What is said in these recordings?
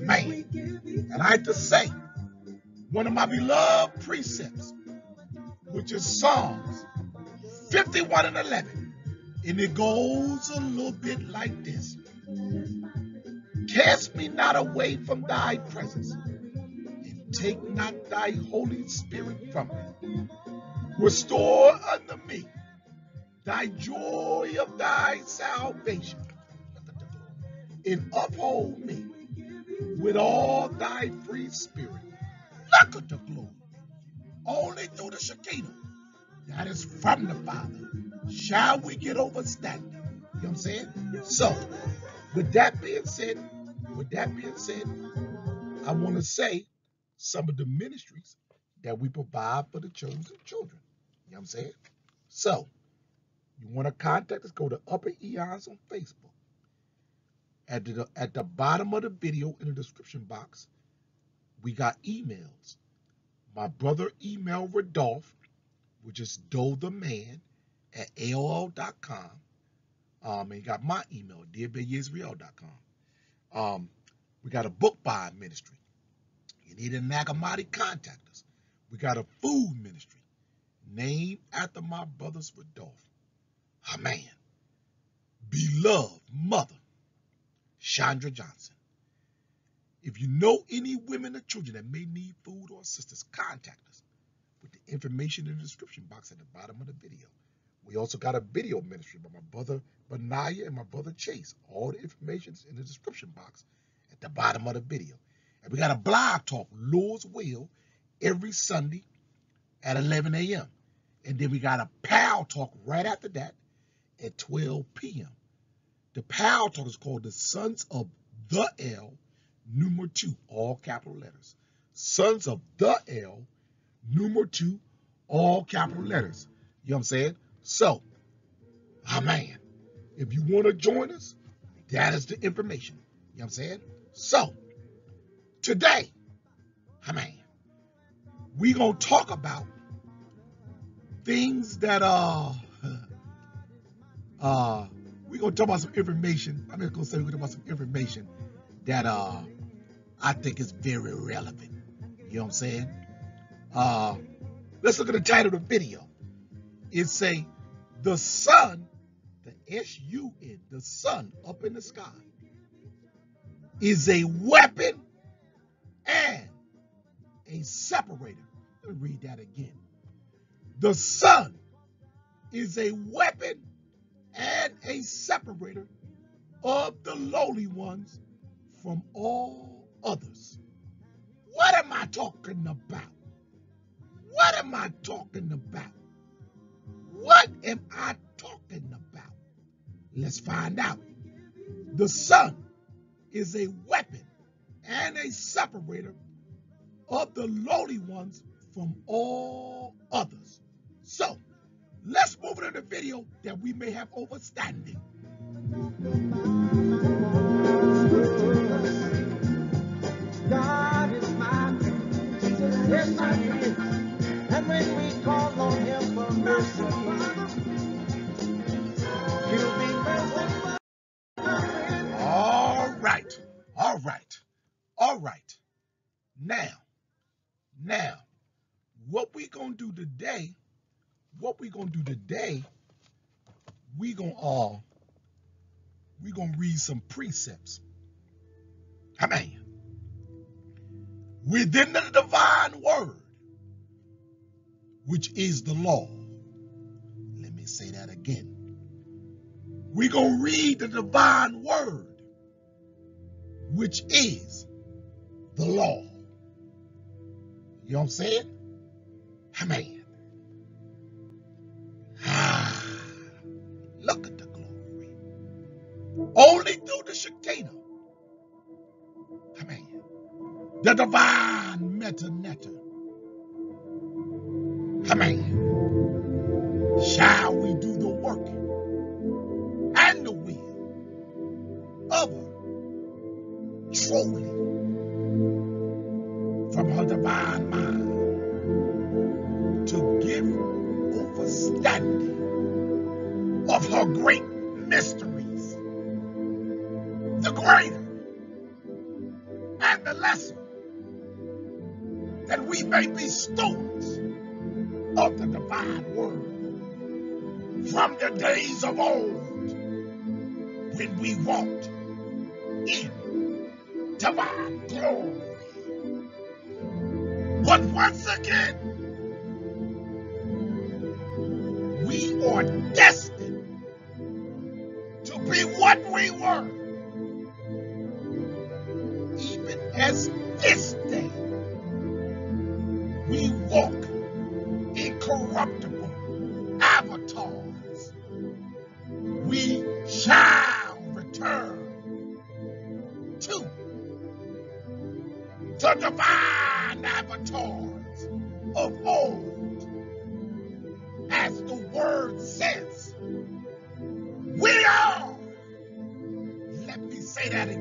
Man, and I have to say, one of my beloved precepts, which is Psalms 51 and 11, and it goes a little bit like this. Cast me not away from thy presence, and take not thy Holy Spirit from me. Restore unto me thy joy of thy salvation, and uphold me with all thy free spirit. Look at the glory. Only through the Shekinah that is from the Father shall we get overstanding. You know what I'm saying? So, with that being said, with that being said, I want to say some of the ministries that we provide for the chosen children. You know what I'm saying? So, you want to contact us, go to Upper Eons on Facebook. At the, at the bottom of the video in the description box, we got emails. My brother emailed Rodolph, which is Doug the Man at AOL.com. Um, and you got my email, AdirBeyIsrael.com. Um, we got a book buying ministry. You need a Nagamati, contact us. We got a food ministry named after my brother's Rodolph. Amen. Beloved mother, Chandra Johnson. If you know any women or children that may need food or assistance, contact us with the information in the description box at the bottom of the video. We also got a video ministry by my brother Benaya and my brother Chase. All the information is in the description box at the bottom of the video. And we got a blog talk, Lord's Will, every Sunday at 11 a.m. And then we got a Paltalk right after that at 12 p.m. The Paltalk is called the Sons of the L, number two, all capital letters. Sons of the L, number two, all capital letters. You know what I'm saying? So, ah man, if you want to join us, that is the information. You know what I'm saying? So, today, ah man, we gonna talk about things that uh uh we're gonna talk about some information. I'm just gonna say we're gonna talk about some information that uh I think is very relevant. You know what I'm saying? Uh let's look at the title of the video. It say the sun, the S-U-N, the sun up in the sky, is a weapon and a separator. Let me read that again. The sun is a weapon and a separator of the lowly ones from all others. What am I talking about? What am I talking about? What am I talking about? Let's find out. The sun is a weapon and a separator of the lowly ones from all others. So, let's move into the video that we may have overstanding. God is my. Is my. And when we call on him for mercy, what we gonna do today, we're gonna uh we're gonna read some precepts. Amen. Within the divine word, which is the law. Let me say that again. We're gonna read the divine word, which is the law. You know what I'm saying? Amen.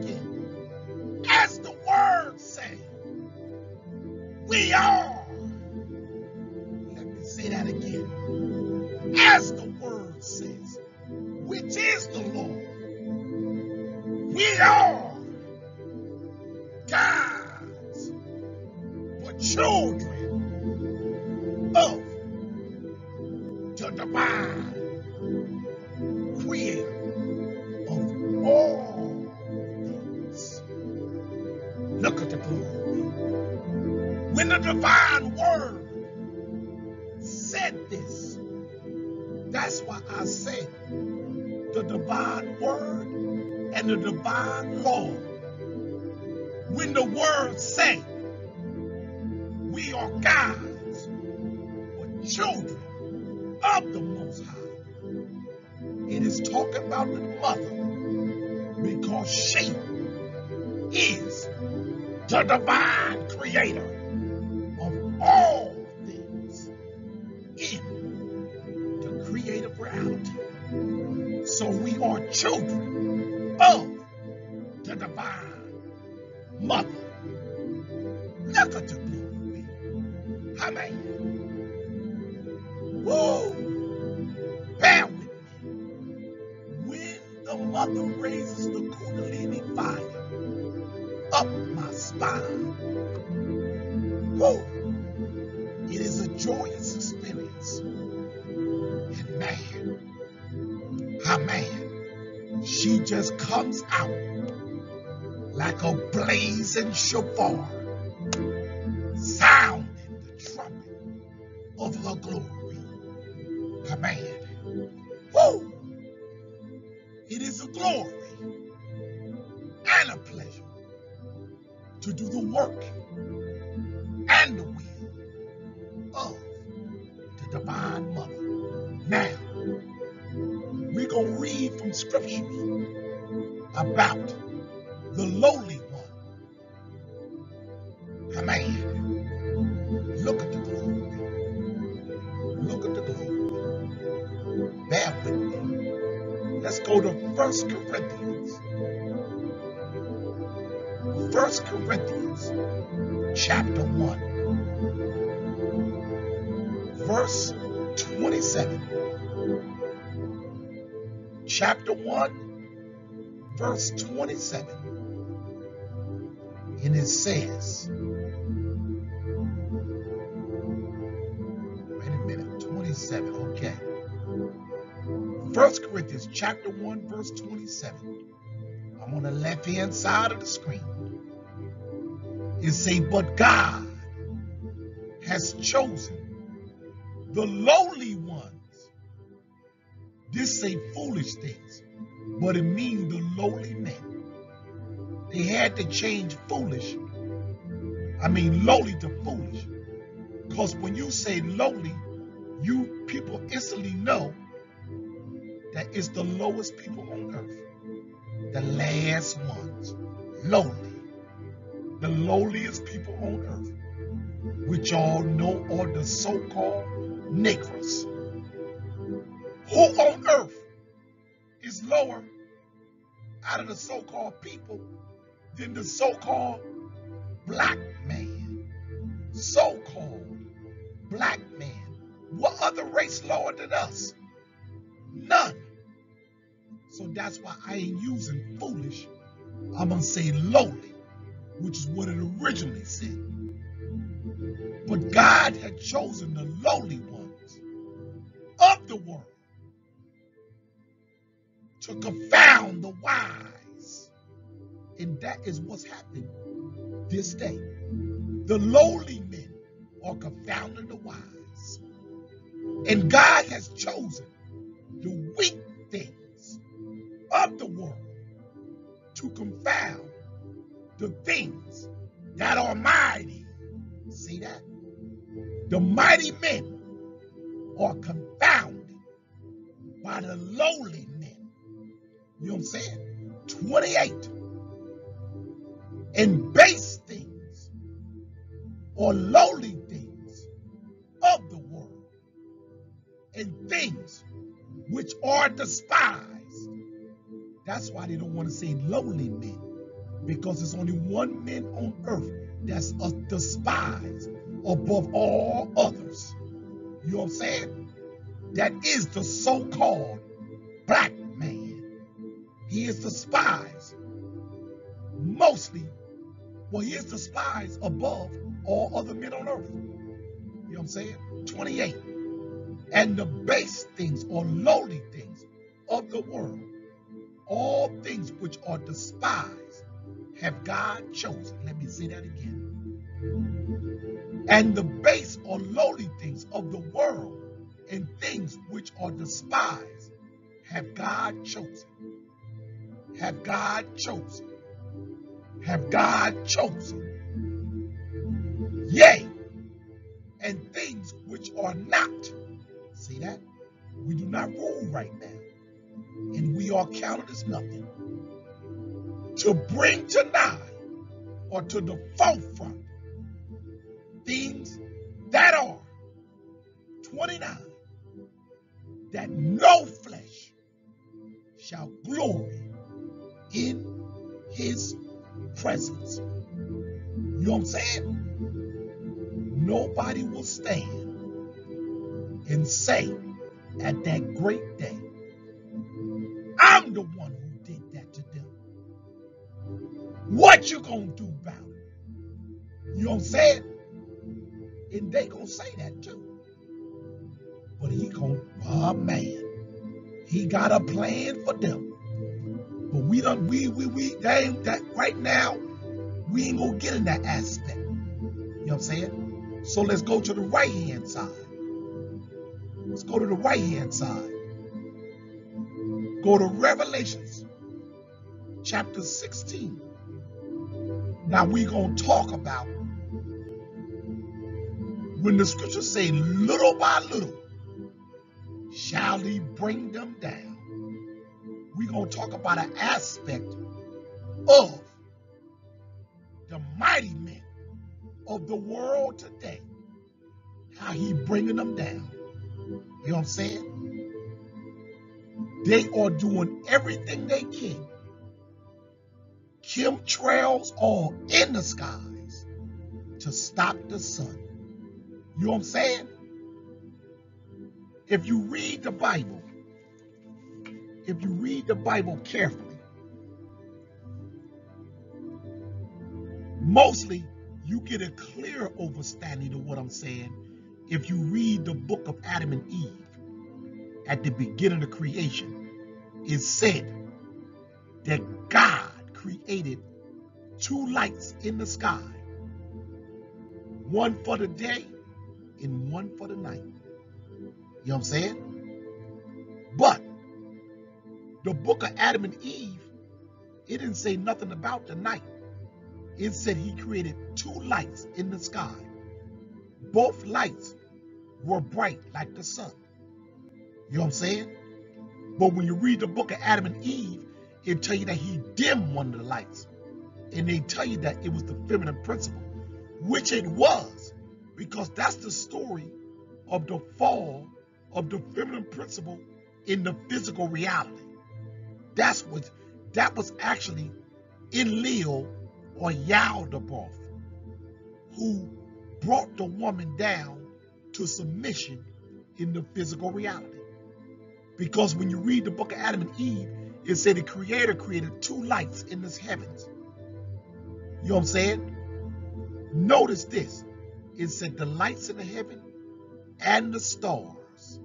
Again. Comes out like a blazing shofar, sounding the trumpet of her glory. Man, woo! It is a glory and a pleasure to do the work and the will of the divine mother. Now, we're going to read from scriptures about the lowly one. Amen. Look at the glory. Look at the glory. Bear with me. Let's go to First Corinthians. First Corinthians chapter 1, verse 27. Chapter 1, verse 27. And it says, wait a minute, 27, okay. First Corinthians chapter 1, verse 27. I'm on the left hand side of the screen. It say, but God has chosen the lowly ones. This say foolish things, but it means the lowly men. They had to change foolish, I mean lowly to foolish. Because when you say lowly, you people instantly know that it's the lowest people on earth. The last ones. Lowly. the lowliest people on earth, which all know are the so-called Negroes. Who on earth is lower out of the so-called people than the so-called black man? So-called black man. What other race lower than us? None. So that's why I ain't using foolish. I'm going to say lowly, which is what it originally said. But God had chosen the lowly ones of the world to confound the wise. And that is what's happening this day. The lowly men are confounding the wise. And God has chosen the weak things of the world to confound the things that are mighty. See that? The mighty men are confounded by the lowly. You know what I'm saying? 28. And base things or lowly things of the world and things which are despised. That's why they don't want to say lowly men, because there's only one man on earth that's despised above all others. You know what I'm saying? That is the so-called black man. Is despised mostly, well, he is despised above all other men on earth. You know what I'm saying? 28. And the base things or lowly things of the world, all things which are despised, have God chosen. Let me say that again. And the base or lowly things of the world and things which are despised have God chosen. Have God chosen. Have God chosen. Yea, and things which are not. See that? We do not rule right now. And we are counted as nothing. To bring to nigh or to the forefront things that are 29 that no flesh shall glory in his presence. You know what I'm saying? Nobody will stand and say at that great day, I'm the one who did that to them. What you gonna do about it? You know what I'm saying? And they gonna say that too. But he gonna, oh man, he got a plan for them. But we don't, we, we, we, they ain't that right now, we ain't gonna get in that aspect. You know what I'm saying? So let's go to the right hand side. Let's go to the right hand side. Go to Revelations chapter 16. Now going to talk about when the scriptures say little by little shall he bring them down. We're going to talk about an aspect of the mighty men of the world today. How he bringing them down. You know what I'm saying? They are doing everything they can. Chemtrails are in the skies to stop the sun. You know what I'm saying? If you read the Bible, if you read the Bible carefully, mostly you get a clear understanding of what I'm saying if you read the book of Adam and Eve at the beginning of creation. It said that God created two lights in the sky, one for the day and one for the night. You know what I'm saying? But the book of Adam and Eve, it didn't say nothing about the night. It said he created two lights in the sky. Both lights were bright like the sun. You know what I'm saying? But when you read the book of Adam and Eve, it tell you that he dimmed one of the lights and they tell you that it was the feminine principle, which it was, because that's the story of the fall of the feminine principle in the physical reality. That's what that was actually Enlil or Yaldabaoth, who brought the woman down to submission in the physical reality. Because when you read the book of Adam and Eve, it said the Creator created two lights in the heavens. You know what I'm saying? Notice this. It said the lights in the heaven and the stars.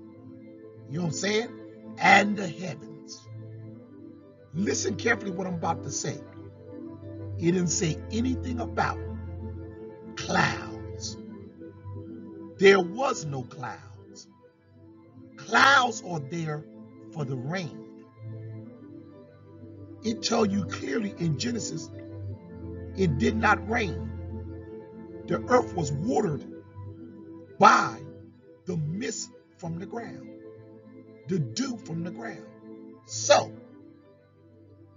You know what I'm saying? And the heavens. Listen carefully what I'm about to say. It didn't say anything about clouds. There was no clouds. Clouds are there for the rain. It tells you clearly in Genesis, it did not rain. The earth was watered by the mist from the ground, the dew from the ground. So,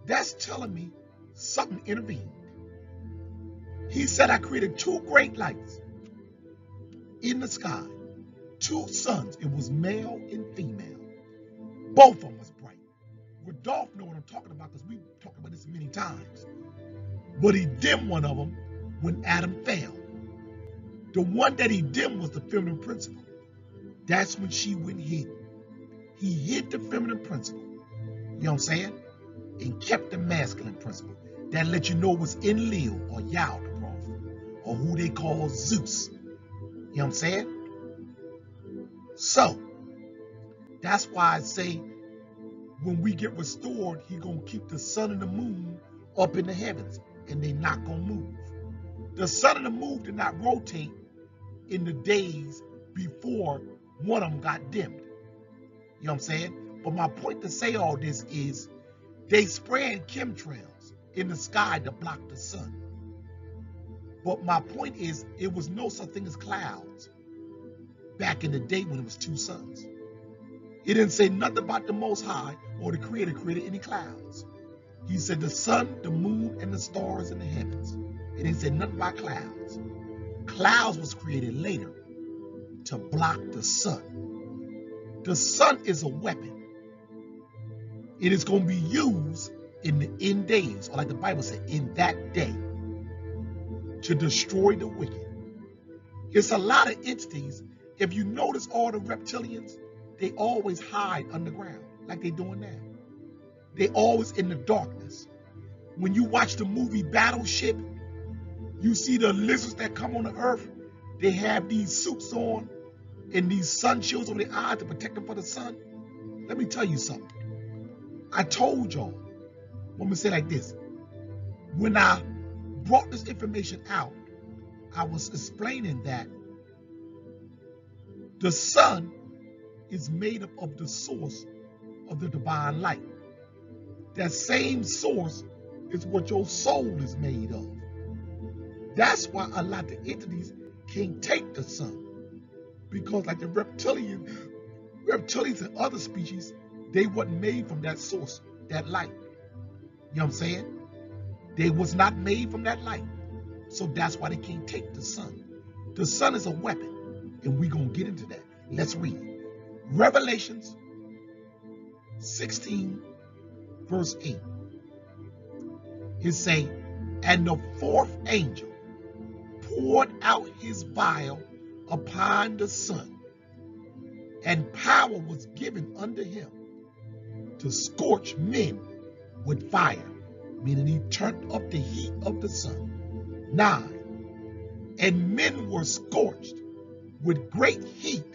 that's telling me something intervened. He said, I created two great lights in the sky, two suns. It was male and female. Both of them was bright. Rodolph know what I'm talking about because we've talked about this many times. But he dimmed one of them when Adam fell. The one that he dimmed was the feminine principle. That's when she went hid. He hid the feminine principle. You know what I'm saying? And kept the masculine principle. That let you know it was Enlil or Yaldabaoth or who they call Zeus. You know what I'm saying? So, that's why I say when we get restored, he gonna keep the sun and the moon up in the heavens and they not gonna move. The sun and the moon did not rotate in the days before one of them got dimmed. You know what I'm saying? But my point to say all this is they spraying chemtrails in the sky to block the sun. But my point is it was no such thing as clouds back in the day when it was two suns. It didn't say nothing about the Most High or the Creator created any clouds. He said the sun, the moon, and the stars in the heavens. It didn't say nothing about clouds. Clouds was created later to block the sun. The sun is a weapon. It is going to be used in the end days, or like the Bible said, in that day, to destroy the wicked. It's a lot of entities. If you notice all the reptilians, they always hide underground, like they're doing now. They always in the darkness. When you watch the movie Battleship, you see the lizards that come on the earth. They have these suits on and these sun shields over their eyes to protect them from the sun. Let me tell you something. I told y'all, let me say like this. When I brought this information out, I was explaining that the sun is made up of the source of the divine light. That same source is what your soul is made of. That's why a lot of entities can't take the sun. Because like the reptilian, reptilians and other species, they wasn't made from that source, that light. You know what I'm saying? They was not made from that light. So that's why they can't take the sun. The sun is a weapon, and we're going to get into that. Let's read. Revelations 16, verse 8. It say, And the fourth angel poured out his vial upon the sun, and power was given unto him to scorch men with fire, meaning he turned up the heat of the sun. Nine, and men were scorched with great heat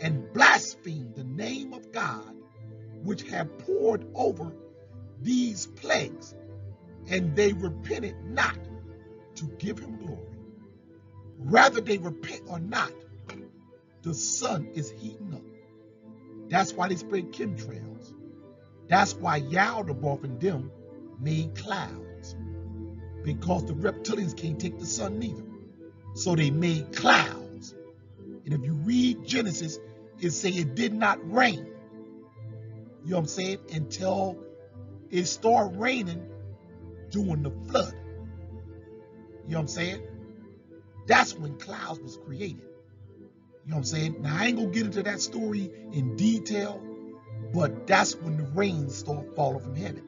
and blasphemed the name of God, which had poured over these plagues, and they repented not to give him glory. Rather they repent or not, the sun is heating up. That's why they spread chemtrails. That's why Yaldabaoth and them made clouds. Because the reptilians can't take the sun neither. So they made clouds. And if you read Genesis, it say it did not rain. You know what I'm saying? Until it started raining during the flood. You know what I'm saying? That's when clouds was created. You know what I'm saying? Now I ain't gonna get into that story in detail, but that's when the rain started falling from heaven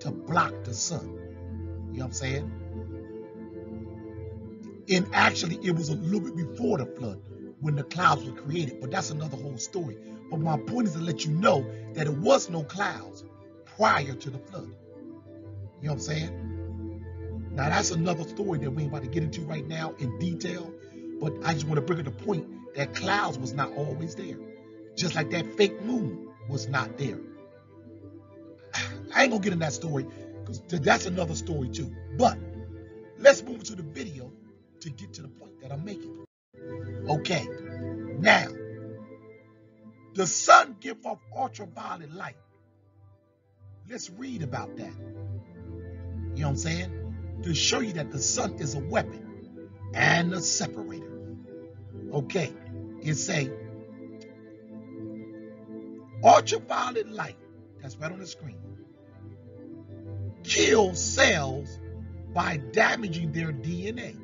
to block the sun. You know what I'm saying? And actually, it was a little bit before the flood when the clouds were created, but that's another whole story. But my point is to let you know that it was no clouds prior to the flood. You know what I'm saying? Now that's another story that we ain't about to get into right now in detail, but I just want to bring up the point that clouds was not always there. Just like that fake moon was not there. I ain't gonna get in that story because that's another story too. But let's move to the video to get to the point that I'm making. Okay, now the sun gives off ultraviolet light. Let's read about that. You know what I'm saying? To show you that the sun is a weapon and a separator. Okay, it say ultraviolet light, that's right on the screen, kills cells by damaging their DNA.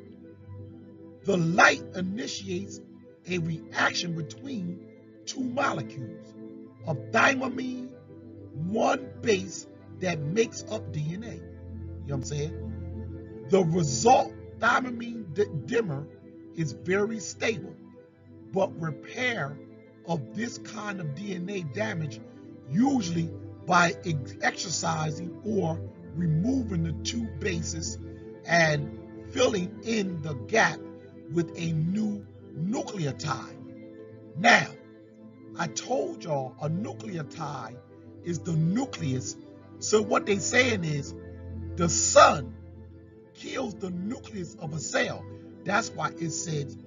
The light initiates a reaction between two molecules of thymine, one base that makes up DNA. You know what I'm saying? The result, thymine dimer, is very stable, but repair of this kind of DNA damage usually by exercising or removing the two bases and filling in the gap with a new nucleotide. Now, I told y'all a nucleotide is the nucleus. So what they're saying is the sun kills the nucleus of a cell. That's why it says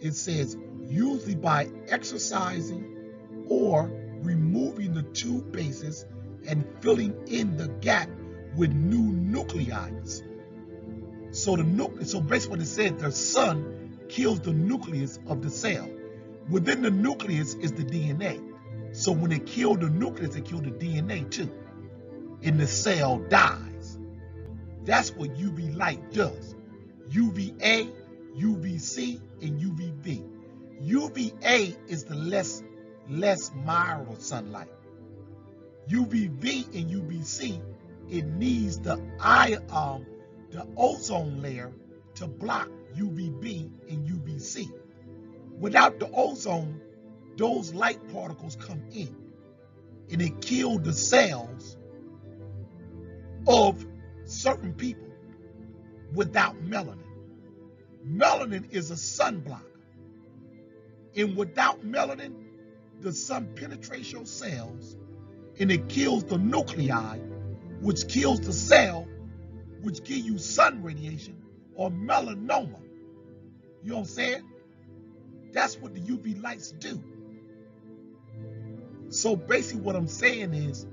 it says usually by exercising or removing the two bases and filling in the gap with new nucleides. So the so basically what it said, the sun kills the nucleus of the cell. Within the nucleus is the DNA. So when it killed the nucleus, it killed the DNA too. And the cell dies. That's what UV light does. UVA, UVC, and UVB. UVA is the less less mild sunlight. UVB and UVC, it needs the eye um the ozone layer to block UVB and UVC. Without the ozone, those light particles come in and it kill the cells of certain people without melanin. Melanin is a sunblocker. And without melanin, the sun penetrates your cells and it kills the nuclei, which kills the cell, which give you sun radiation or melanoma. You know what I'm saying? That's what the UV lights do. So basically what I'm saying is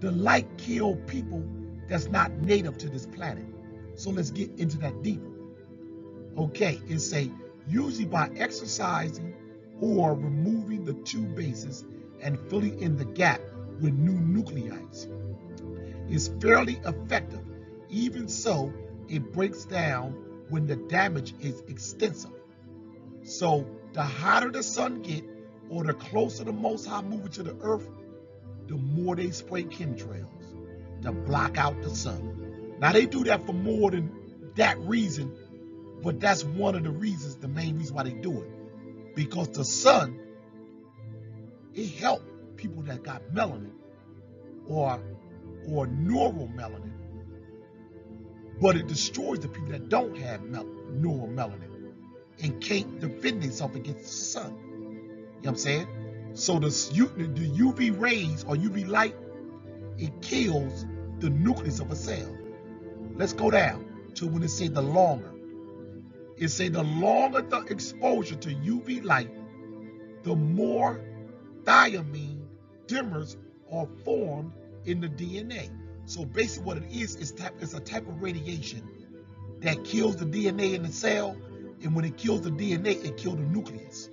the light kill people that's not native to this planet. So let's get into that deeper. Okay, it say usually by exercising or removing the two bases and filling in the gap with new nucleides. It's fairly effective. Even so, it breaks down when the damage is extensive. So the hotter the sun get, or the closer the Most High moving to the earth, the more they spray chemtrails to block out the sun. Now they do that for more than that reason, but that's one of the reasons, the main reason why they do it. Because the sun, it helped people that got melanin or or neuromelanin, but it destroys the people that don't have mel- neuromelanin and can't defend themselves against the sun. You know what I'm saying? So the, the UV rays or UV light, it kills the nucleus of a cell. Let's go down to when it say the longer. It say the longer the exposure to UV light, the more thiamine dimers are formed in the DNA. So basically what it is, is type, it's a type of radiation that kills the DNA in the cell and when it kills the DNA, it kills the nucleus,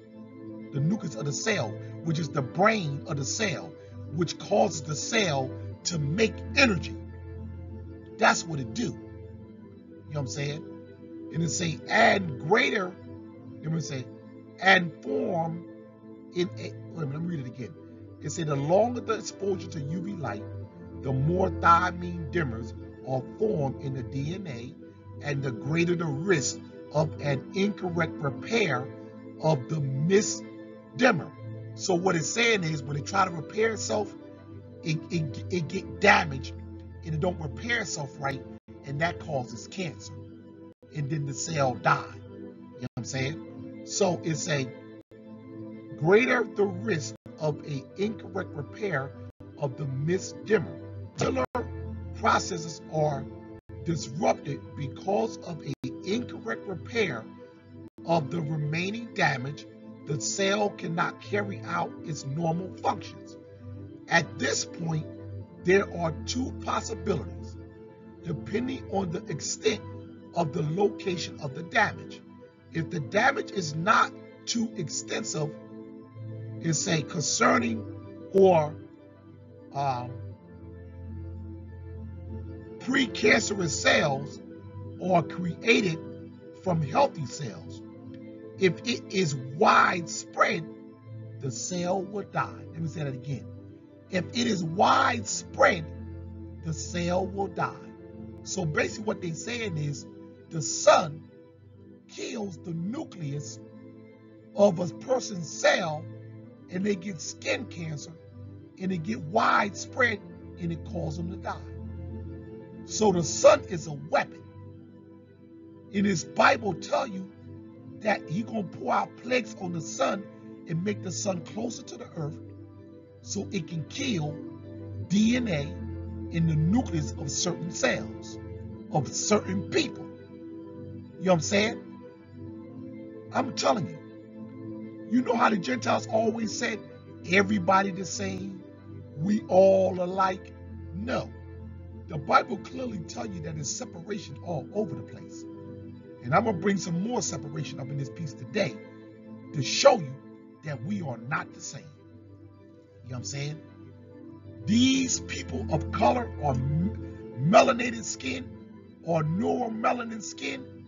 the nucleus of the cell, which is the brain of the cell, which causes the cell to make energy. That's what it do. You know what I'm saying? And it say, and greater, let me say, and form in a, wait a minute, let me read it again. It said the longer the exposure to UV light, the more thiamine dimmers are formed in the DNA and the greater the risk of an incorrect repair of the missed dimmer. So what it's saying is when it try to repair itself, it, it, it get damaged and it don't repair itself right, and that causes cancer. And then the cell die. You know what I'm saying? So it's a greater the risk of a incorrect repair of the. Tiller processes are disrupted because of a incorrect repair of the remaining damage, the cell cannot carry out its normal functions. At this point, there are two possibilities, depending on the extent of the location of the damage. If the damage is not too extensive, it's say concerning or um, precancerous cells are created from healthy cells. If it is widespread, the cell will die. Let me say that again. If it is widespread, the cell will die. So basically what they're saying is the sun kills the nucleus of a person's cell and they get skin cancer and it get widespread and it causes them to die. So the sun is a weapon. In his Bible tell you that he gonna pour out plagues on the sun and make the sun closer to the earth so it can kill DNA in the nucleus of certain cells of certain people. You know what I'm saying? I'm telling you. You know how the Gentiles always said, everybody the same, we all alike? No. The Bible clearly tell you that there's separation all over the place. And I'm going to bring some more separation up in this piece today to show you that we are not the same. You know what I'm saying? These people of color or melanated skin or neuromelanin skin.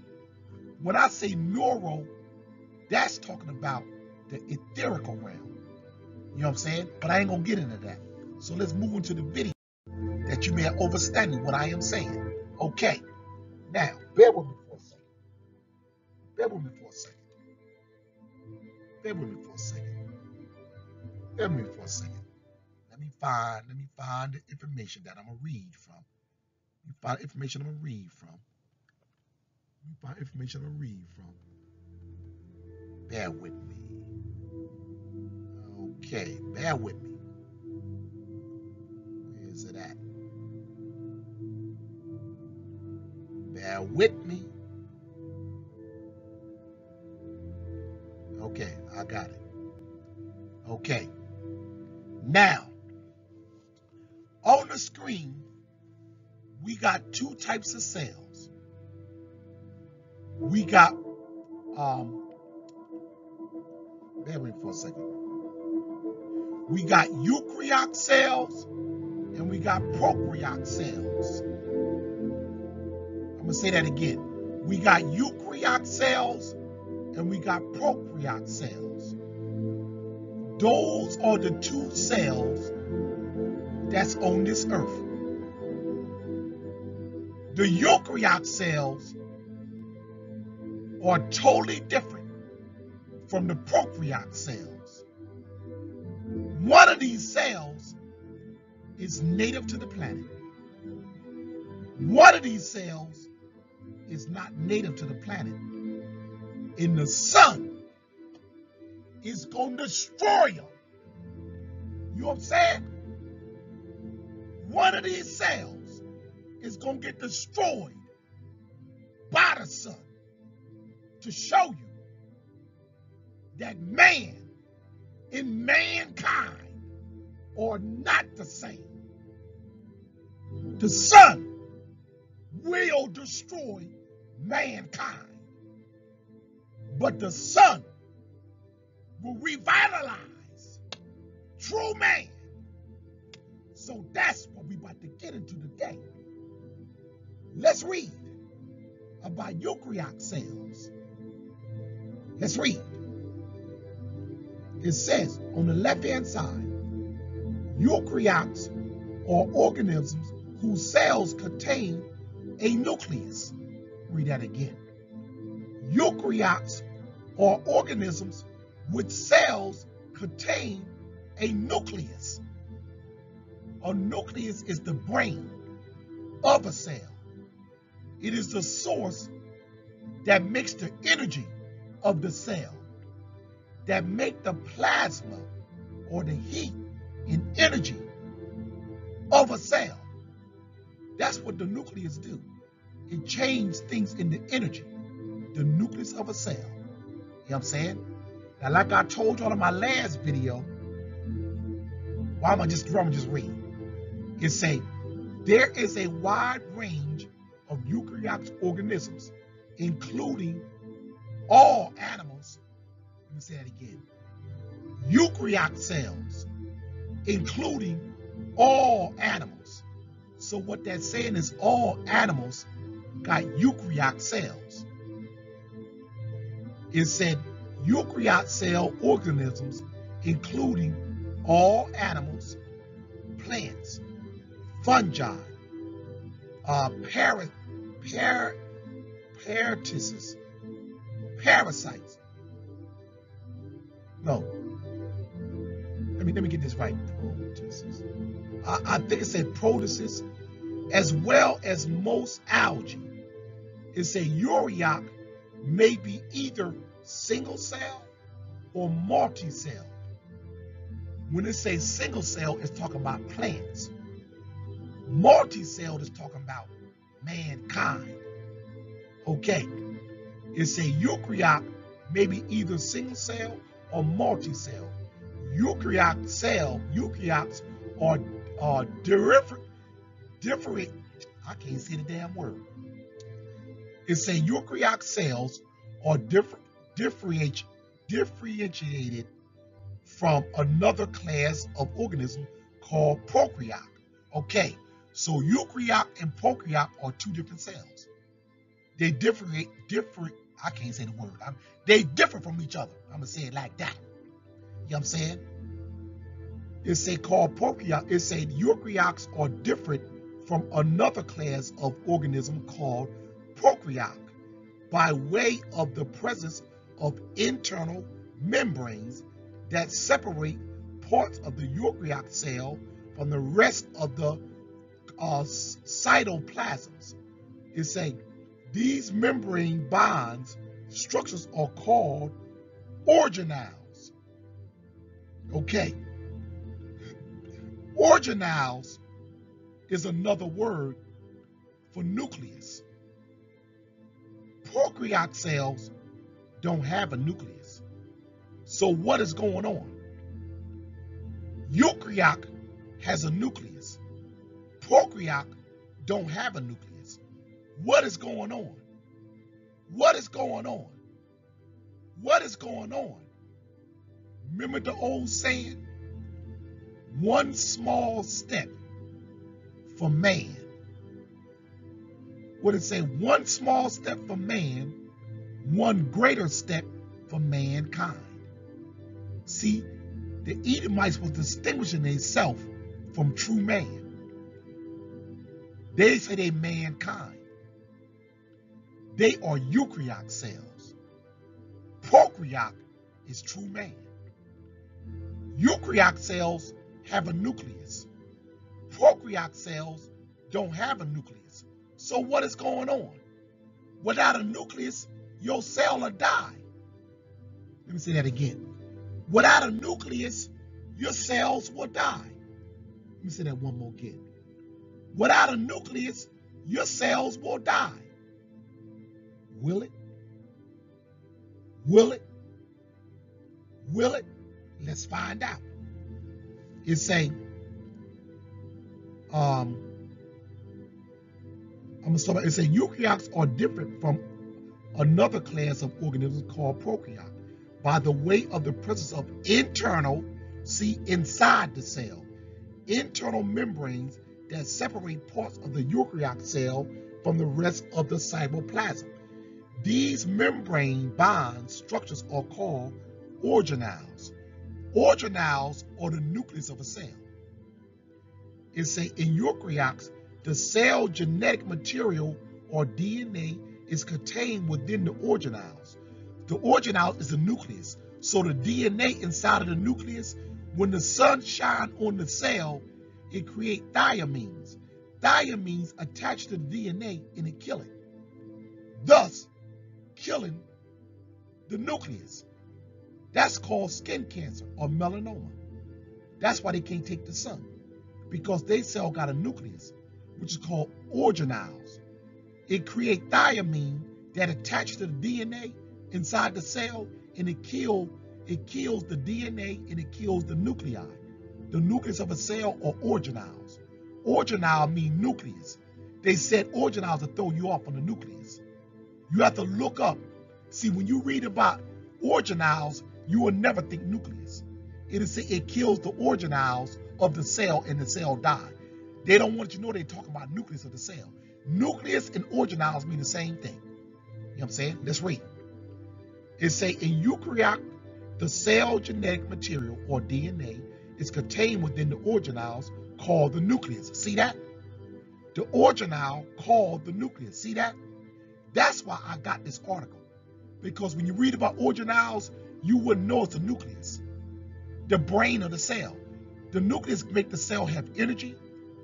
When I say neuro, that's talking about the etherical realm. You know what I'm saying? But I ain't to get into that. So let's move into the video that you may have understand what I am saying. Okay. Now, bear with me for a second. Bear with me for a second. Bear with me for a second. Bear with me for a second. Let me find, let me find the information that I'm gonna read from. Let me find information I'm gonna read from. Me find information gonna read from. Bear with me. Okay, bear with me. Where is it at? Bear with me. Okay, I got it. Okay. Now, on the screen, we got two types of cells. We got, um, bear with me for a second. We got eukaryotic cells and we got prokaryotic cells. I'm to say that again. We got eukaryotic cells and we got prokaryotic cells. Those are the two cells that's on this earth. The eukaryotic cells are totally different from the prokaryotic cells. One of these cells is native to the planet. One of these cells is not native to the planet. And the sun is going to destroy them. You know what I'm saying? One of these cells is going to get destroyed by the sun to show you that man and mankind are not the same. The sun will destroy mankind, but the sun will revitalize true man. So that's what we're about to get into today. Let's read. about eukaryotic cells. Let's read. It says on the left hand side, eukaryotes are organisms whose cells contain a nucleus. Read that again. Eukaryotes are organisms with cells contain a nucleus. A nucleus is the brain of a cell. It is the source that makes the energy of the cell, that make the plasma or the heat and energy of a cell. That's what the nucleus do. It changes things in the energy, the nucleus of a cell. You know what I'm saying? Now, like I told you on my last video, why am I just, I'm just read? It say, there is a wide range of eukaryotic organisms, including all animals. Let me say that again. Eukaryotic cells, including all animals. So what that's saying is all animals got eukaryotic cells. It said eukaryotic cell organisms, including all animals, plants, fungi, uh, para, par, parasites, parasites. No. Let me let me get this right. Protists. I, I think it said protists, as well as most algae. It said eukaryote may be either single cell or multi-cell. When it says single cell, it's talking about plants. Multi-cell is talking about mankind. Okay. It a eukaryote maybe either single cell or multi-cell. Eukaryotic cell, eukaryotes are, are different, different, I can't say the damn word. It say eukaryotic cells are different, differentiate, differentiated from another class of organism called prokaryote. Okay, so eukaryote and prokaryote are two different cells. They differentiate, different. I can't say the word. I'm, they differ from each other. I'm gonna say it like that. You know what I'm saying? It say called prokaryote. It say eukaryotes are different from another class of organism called prokaryote by way of the presence of internal membranes that separate parts of the eukaryote cell from the rest of the uh, cytoplasms. It's saying these membrane bonds structures are called organelles. Okay. Organelles is another word for nucleus. Prokaryote cells don't have a nucleus. So what is going on? Eukaryote has a nucleus. Prokaryote don't have a nucleus. What is going on? What is going on? What is going on? Remember the old saying? One small step for man. What it say? One small step for man, one greater step for mankind. See, the Edomites was distinguishing themselves from true man. They say they mankind. They are eukaryotic cells. Prokaryotic is true man. Eukaryotic cells have a nucleus. Prokaryotic cells don't have a nucleus. So what is going on? Without a nucleus, your cell will die. Let me say that again. Without a nucleus, your cells will die. Let me say that one more again. Without a nucleus, your cells will die. Will it? Will it? Will it? Let's find out. It's saying, um, I'm gonna start. It says eukaryotes are different from another class of organisms called prokaryote by the way of the presence of internal, see inside the cell, internal membranes that separate parts of the eukaryotic cell from the rest of the cytoplasm. These membrane bond structures are called organelles. Organelles are the nucleus of a cell. It say in eukaryotes, the cell genetic material or DNA is contained within the organelles. The organelle is the nucleus. So the DNA inside of the nucleus, when the sun shines on the cell, it creates diamines. Diamines attach to the DNA and it kill it. Thus, killing the nucleus. That's called skin cancer or melanoma. That's why they can't take the sun because they cell got a nucleus, which is called organelles. It creates thiamine that attach to the DNA inside the cell, and it kill it kills the DNA and it kills the nuclei. The nucleus of a cell or organelles. Organelle mean nucleus. They said organelles to throw you off on the nucleus. You have to look up. See, when you read about organelles, you will never think nucleus. It is it kills the organelles of the cell and the cell die. They don't want you to know they're talking about nucleus of the cell. Nucleus and organelles mean the same thing. You know what I'm saying? Let's read. It say in eukaryote, the cell genetic material or DNA is contained within the organelles called the nucleus. See that? The organelle called the nucleus. See that? That's why I got this article. Because when you read about organelles, you wouldn't know it's a nucleus. The brain of the cell. The nucleus make the cell have energy.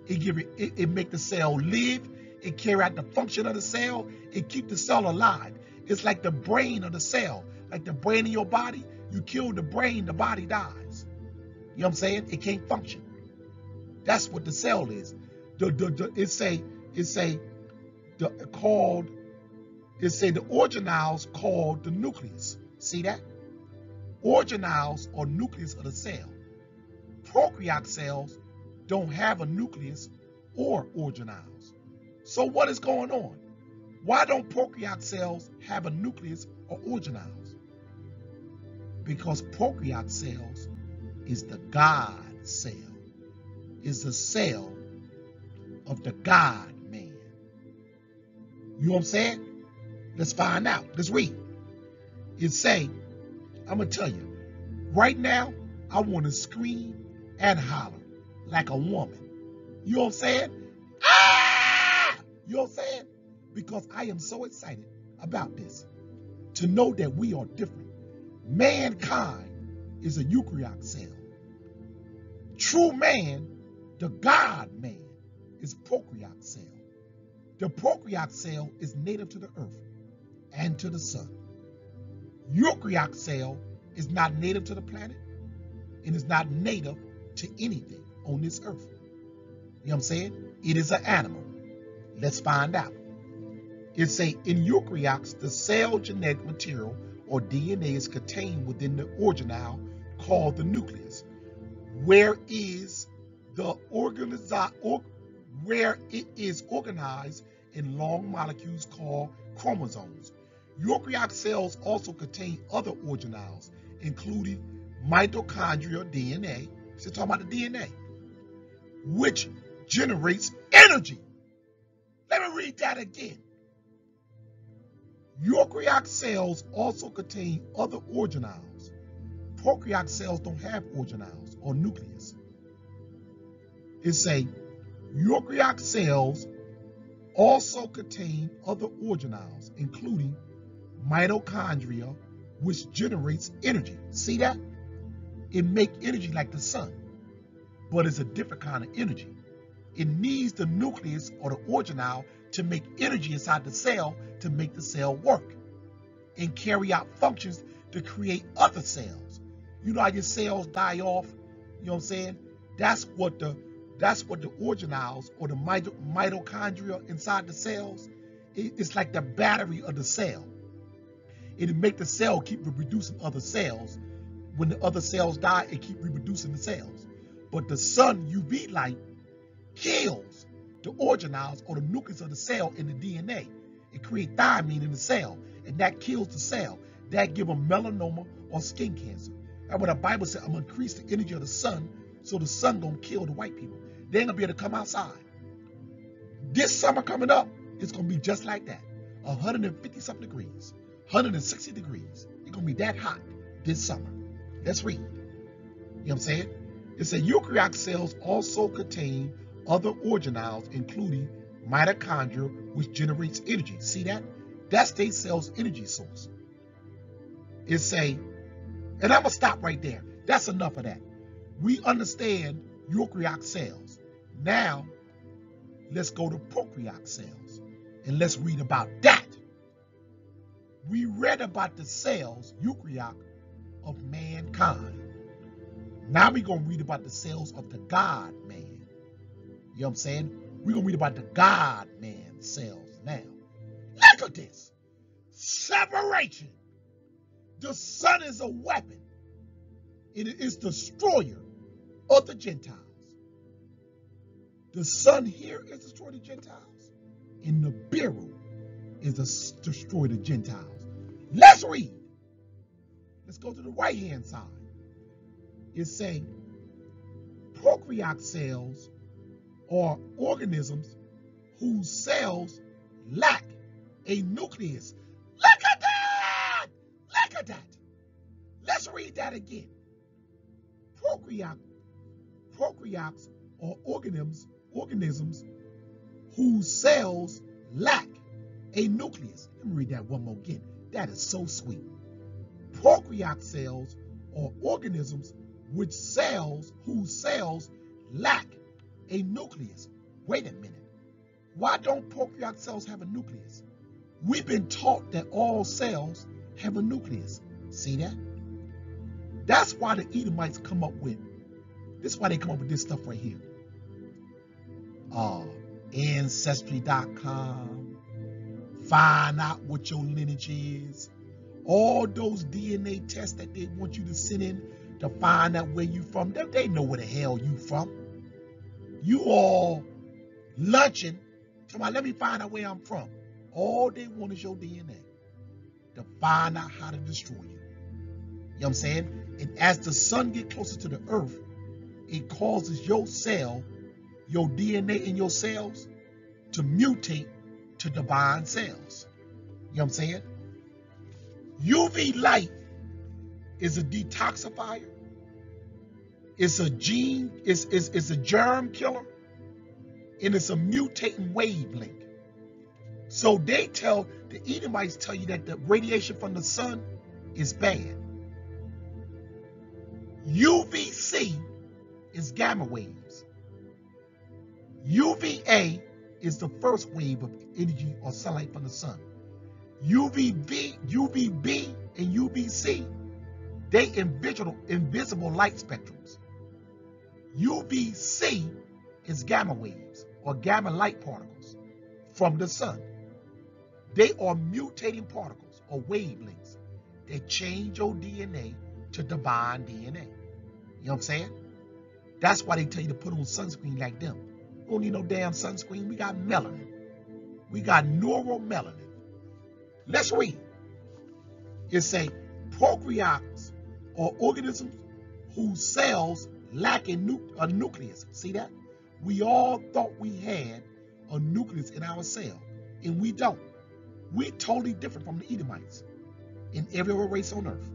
It give it, it, it make the cell live. It carry out the function of the cell. It keep the cell alive. It's like the brain of the cell. Like the brain in your body. You kill the brain, the body dies. You know what I'm saying? It can't function. That's what the cell is. The, the, the, it say, it say, the, called, it say the organelles called the nucleus. See that? Organelles or nucleus of the cell prokaryote cells don't have a nucleus or organelles. So what is going on? Why don't prokaryote cells have a nucleus or organelles? Because prokaryote cells is the God cell, is the cell of the God man. You know what I'm saying? Let's find out. Let's read. It say, I'm gonna tell you, right now, I want to scream and holler like a woman. You know what I'm saying? Ah! You know what I'm saying? Because I am so excited about this to know that we are different. Mankind is a eukaryote cell. True man, the God man, is prokaryote cell. The prokaryote cell is native to the earth and to the sun. Eukaryote cell is not native to the planet and is not native to anything on this earth. You know what I'm saying? It is an animal. Let's find out. It say in eukaryotes, the cell genetic material or DNA is contained within the organelle called the nucleus, where is the organizi- or, where it is organized in long molecules called chromosomes. Eukaryotic cells also contain other organelles, including mitochondrial DNA, She's talking about the DNA, which generates energy. Let me read that again. Eukaryotic cells also contain other organelles. Prokaryotic cells don't have organelles or nucleus. It say eukaryotic cells also contain other organelles, including mitochondria, which generates energy. See that? It make energy like the sun, but it's a different kind of energy. It needs the nucleus or the organelle to make energy inside the cell to make the cell work and carry out functions to create other cells. You know how your cells die off? You know what I'm saying? That's what the that's what the organelles or the mitochondria inside the cells, it's like the battery of the cell. It'll make the cell keep reproducing other cells when the other cells die, it keep reproducing the cells. But the sun UV light kills the organelles or the nucleus of the cell in the DNA. It creates thiamine in the cell, and that kills the cell. That give them melanoma or skin cancer. That's what the Bible said, I'm gonna increase the energy of the sun, so the sun gonna kill the white people. They ain't gonna be able to come outside. This summer coming up, It's to be just like that 150 something degrees, 160 degrees. It's going to be that hot this summer. Let's read. You know what I'm saying? It said eukaryotic cells also contain other organelles, including mitochondria, which generates energy. See that? That's their cell's energy source. It say, and I'm gonna stop right there. That's enough of that. We understand eukaryotic cells. Now, let's go to prokaryotic cells and let's read about that. We read about the cells, eukaryotic, of mankind. Now we're going to read about the cells of the God man. You know what I'm saying? We're going to read about the God man cells now. Look at this separation. The sun is a weapon, it is destroyer of the Gentiles. The sun here is destroy the Gentiles, and the Nibiru is to destroy the Gentiles. Let's read. Let's go to the right hand side. It's saying prokaryotic cells are organisms whose cells lack a nucleus. Look at that! Look at that! Let's read that again. Prokaryotic, prokaryotes are organisms, organisms whose cells lack a nucleus. Let me read that one more again. That is so sweet. Prokaryotic cells are organisms which cells whose cells lack a nucleus. Wait a minute. Why don't prokaryotic cells have a nucleus? We've been taught that all cells have a nucleus. See that? That's why the Edomites come up with, this is why they come up with this stuff right here. Uh, Ancestry.com, find out what your lineage is. All those DNA tests that they want you to send in to find out where you from. They, they know where the hell you from. You all lunching. Come on, let me find out where I'm from. All they want is your DNA to find out how to destroy you. You know what I'm saying? And as the sun get closer to the earth, it causes your cell, your DNA in your cells, to mutate to divine cells. You know what I'm saying? UV light is a detoxifier. It's a gene, it's, it's, it's a germ killer, and it's a mutating wavelength. So they tell, the Edomites tell you that the radiation from the sun is bad. UVC is gamma waves. UVA is the first wave of energy or sunlight from the sun. UVB, UVB, and UVC, they invisible, invisible light spectrums. UVC is gamma waves or gamma light particles from the sun. They are mutating particles or wavelengths that change your DNA to divine DNA. You know what I'm saying? That's why they tell you to put on sunscreen like them. We don't need no damn sunscreen. We got melanin. We got neuromelanin. Let's read. It say prokaryotes or organisms whose cells lack a, nu a nucleus. See that? We all thought we had a nucleus in our cell, and we don't. We're totally different from the Edomites in every other race on earth.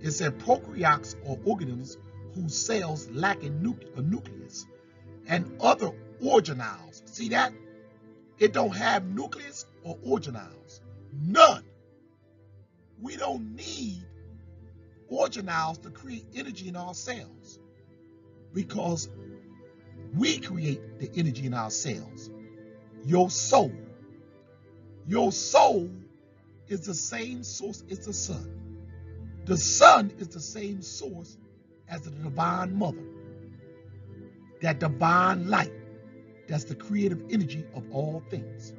It said prokaryotes or organisms whose cells lack a, nu a nucleus and other organelles. See that? It don't have nucleus or organelles. None. We don't need organelles to create energy in our cells because we create the energy in our cells. Your soul. Your soul is the same source as the sun. The sun is the same source as the divine mother. That divine light. That's the creative energy of all things.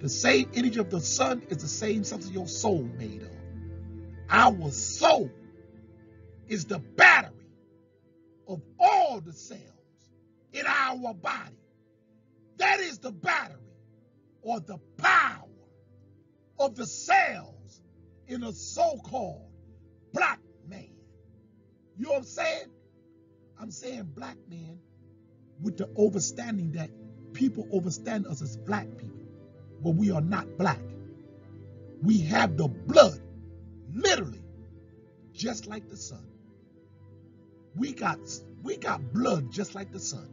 The same energy of the sun is the same substance your soul made of. Our soul is the battery of all the cells in our body. That is the battery or the power of the cells in a so-called black man. You know what I'm saying? I'm saying black man with the understanding that people understand us as black people. but we are not black. We have the blood, literally, just like the sun. We got we got blood just like the sun.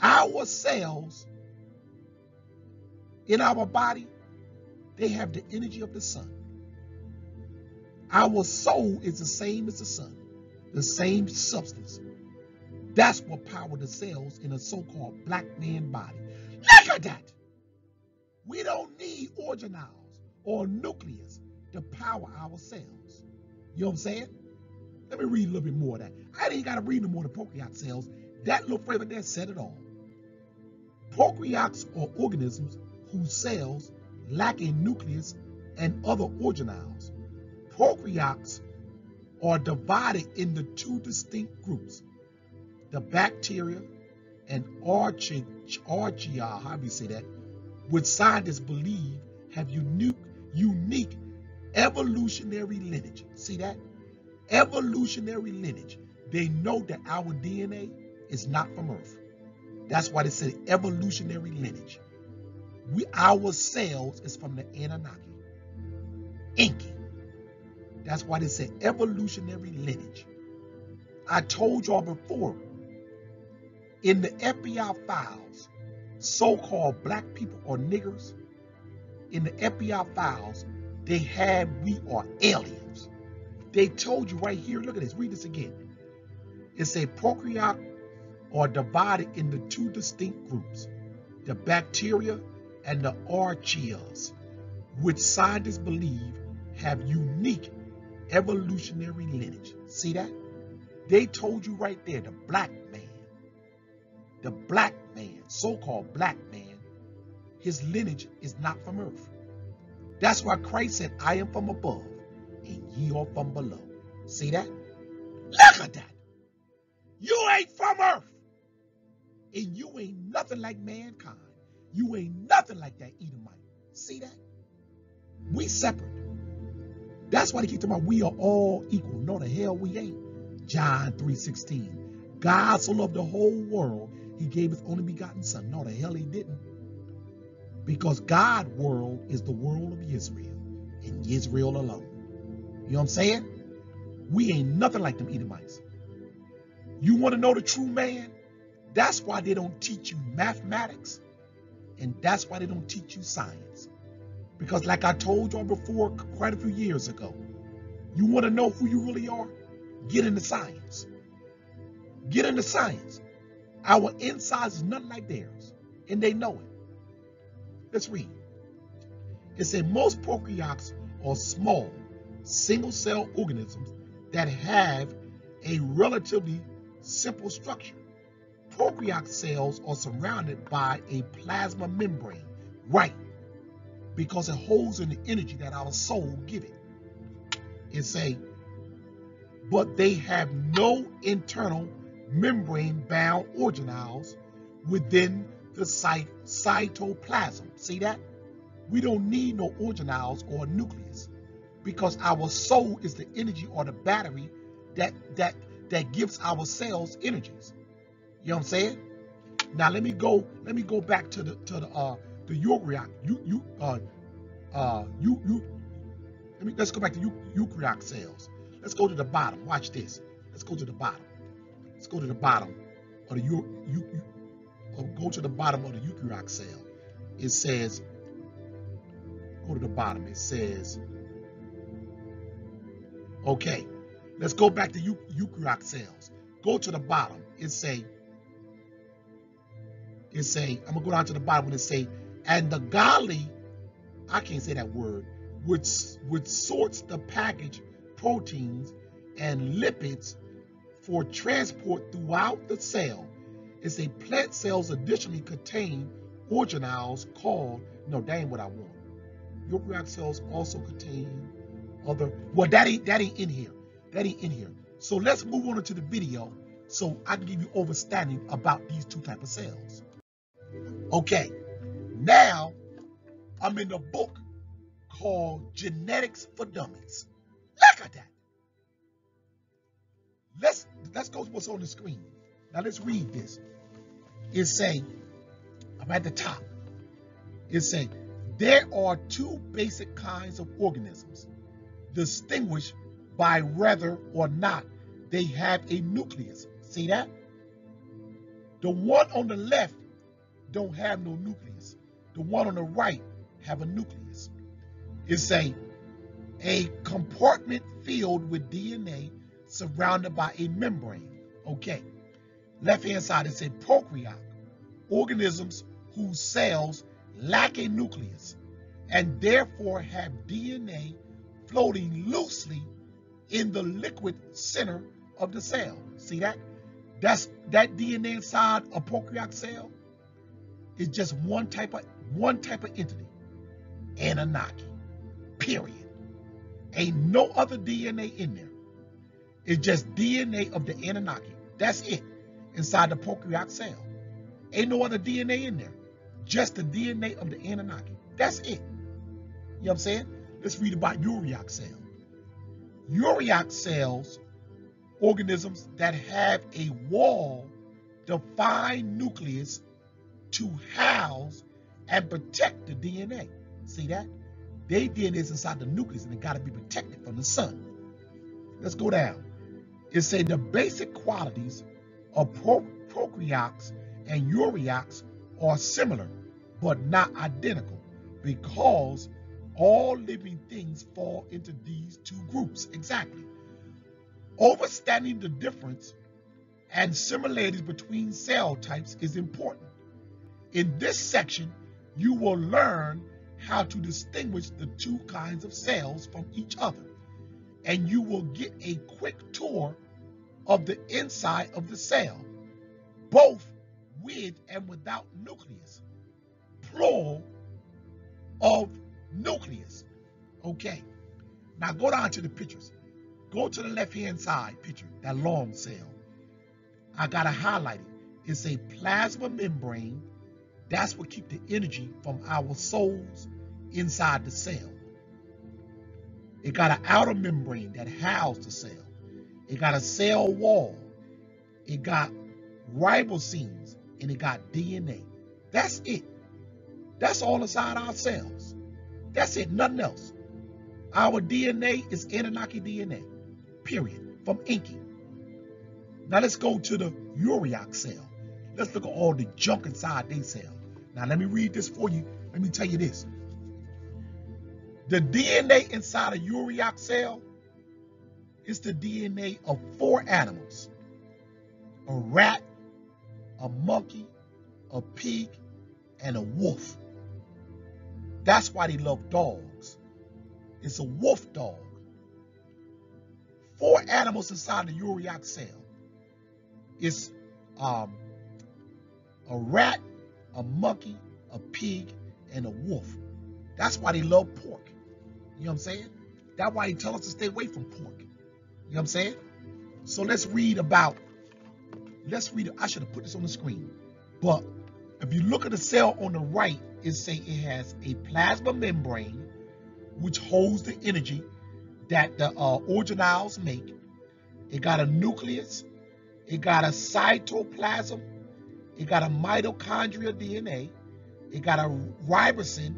Our cells in our body, they have the energy of the sun. Our soul is the same as the sun, the same substance. That's what power the cells in a so-called black man body. Look at that. We don't need organelles or nucleus to power our cells. You know what I'm saying? Let me read a little bit more of that. I ain't got to read no more of the prokaryote cells. That little flavor there said it all. Prokaryotes are organisms whose cells lack a nucleus and other organelles. Prokaryotes are divided into two distinct groups the bacteria and archaea, how do you say that, which scientists believe have unique, unique evolutionary lineage. See that? Evolutionary lineage. They know that our DNA is not from Earth. That's why they say evolutionary lineage. We our cells is from the Anunnaki. Enki. That's why they say evolutionary lineage. I told y'all before in the FBI files, so-called black people or niggers, in the FBI files, they had we are aliens. They told you right here, look at this, read this again. It say prokaryote are divided into two distinct groups, the bacteria and the archaeas, which scientists believe have unique evolutionary lineage. See that? They told you right there, the black the black man, so-called black man, his lineage is not from earth. That's why Christ said, I am from above and ye are from below. See that? Look at that. You ain't from earth. And you ain't nothing like mankind. You ain't nothing like that Edomite. See that? We separate. That's why they keep talking about we are all equal. No, the hell we ain't. John 3.16. God so loved the whole world, he gave his only begotten son. No, the hell he didn't. Because God world is the world of Israel and Israel alone. You know what I'm saying? We ain't nothing like them Edomites. You want to know the true man? That's why they don't teach you mathematics and that's why they don't teach you science. Because like I told y'all before quite a few years ago, you want to know who you really are? Get into science. Get into science. Our insides is nothing like theirs, and they know it. Let's read. It said most prokaryotes are small, single-cell organisms that have a relatively simple structure. Prokaryote cells are surrounded by a plasma membrane, right? Because it holds in the energy that our soul give it. It say, but they have no internal membrane-bound organelles within the site cytoplasm. See that? We don't need no organelles or nucleus because our soul is the energy or the battery that that that gives our cells energies. You know what I'm saying? Now let me go. Let me go back to the to the uh the eukaryote. You you uh uh you you. Let me let's go back to eu- eukaryote cells. Let's go to the bottom. Watch this. Let's go to the bottom. Let's go to the bottom of the you or go to the bottom of the eukaryote cell. It says go to the bottom. It says okay. Let's go back to eu- eukaryote cells. Go to the bottom. It say it say, I'm gonna go down to the bottom and it say, and the golly, I can't say that word, which which sorts the package proteins and lipids for transport throughout the cell. It's a plant cells additionally contain organelles called, no, ain't what I want. Eukaryotic cells also contain other, well, that ain't, that ain't in here. That ain't in here. So let's move on to the video so I can give you understanding about these two type of cells. Okay, now I'm in a book called Genetics for Dummies. Look at that. Let's let's go to what's on the screen. Now let's read this. It's saying, I'm at the top. It say there are two basic kinds of organisms, distinguished by whether or not they have a nucleus. See that? The one on the left don't have no nucleus. The one on the right have a nucleus. It's a, a compartment filled with DNA surrounded by a membrane. Okay. Left hand side it says prokaryote, organisms whose cells lack a nucleus and therefore have DNA floating loosely in the liquid center of the cell. See that? That's that DNA inside a prokaryote cell is just one type of one type of entity. Anunnaki. Period. Ain't no other DNA in there. It's just DNA of the Anunnaki. That's it. Inside the prokaryotic cell. Ain't no other DNA in there. Just the DNA of the Anunnaki. That's it. You know what I'm saying? Let's read about eukaryotic cell. Eukaryotic cells, organisms that have a wall-defined nucleus to house and protect the DNA. See that? Their DNA is inside the nucleus and it got to be protected from the sun. Let's go down. It say the basic qualities of pro prokaryotes and eukaryotes are similar, but not identical, because all living things fall into these two groups. Exactly. Understanding the difference and similarities between cell types is important. In this section, you will learn how to distinguish the two kinds of cells from each other, and you will get a quick tour of the inside of the cell, both with and without nucleus, plural of nucleus. Okay, now go down to the pictures. Go to the left-hand side picture, that long cell. I got to highlight it. It's a plasma membrane. That's what keep the energy from our souls inside the cell. It got an outer membrane that houses the cell. It got a cell wall. It got ribosomes and it got DNA. That's it. That's all inside our cells. That's it, nothing else. Our DNA is Anunnaki DNA, period, from Enki. Now let's go to the eukaryotic cell. Let's look at all the junk inside their cell. Now let me read this for you. Let me tell you this. The DNA inside a eukaryotic cell is the DNA of four animals. A rat, a monkey, a pig, and a wolf. That's why they love dogs. It's a wolf dog. Four animals inside the eukaryotic cell. It's um, a rat, a monkey, a pig, and a wolf. That's why they love pork. You know what I'm saying? That's why he tell us to stay away from pork. You know what I'm saying? So let's read about, let's read, I should have put this on the screen. But if you look at the cell on the right, it say it has a plasma membrane, which holds the energy that the uh, organelles make. It got a nucleus. It got a cytoplasm. It got a mitochondrial DNA. It got a ribosome.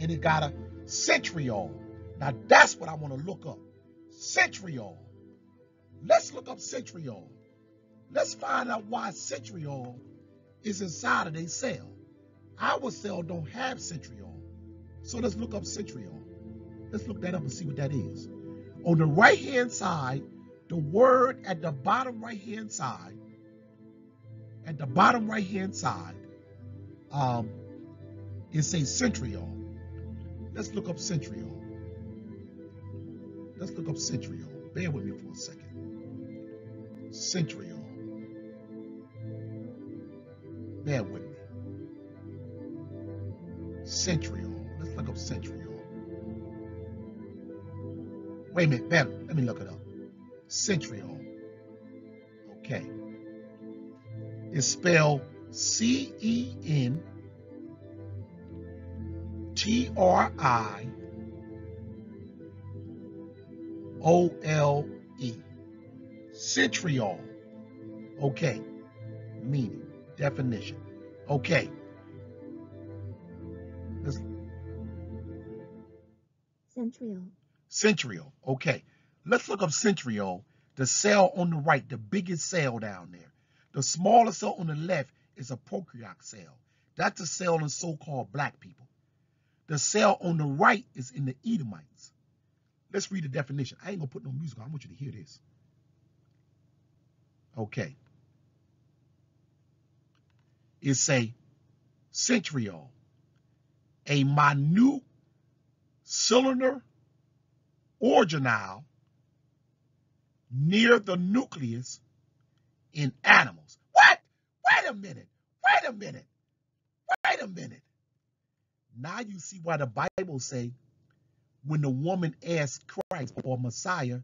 And it got a centriole. Now that's what I want to look up. Centriole. Let's look up centriole. Let's find out why centriole is inside of a cell. Our cell don't have centriole. So let's look up centriole. Let's look that up and see what that is. On the right hand side, the word at the bottom right hand side, at the bottom right hand side, um, it says centriole. Let's look up centriole. Let's look up centriole. Bear with me for a second. Centriole. Bear with me. Centriole. Let's look up centriole. Wait a minute. Bear, let me look it up. Centriole. Okay. It's spelled C E N T R I O L E. Centriole. Okay. Meaning, definition. Okay. Let's Centriole. Centriole. Okay. Let's look up Centriole, the cell on the right, the biggest cell down there. The smaller cell on the left is a prokaryotic cell. That's a cell in so-called black people. The cell on the right is in the Edomites. Let's read the definition. I ain't gonna put no music on. I want you to hear this. Okay. It's a centriole, a minute cylinder organelle near the nucleus in animals. What? Wait a minute. Wait a minute. Wait a minute. Now you see why the Bible say when the woman asked Christ or Messiah,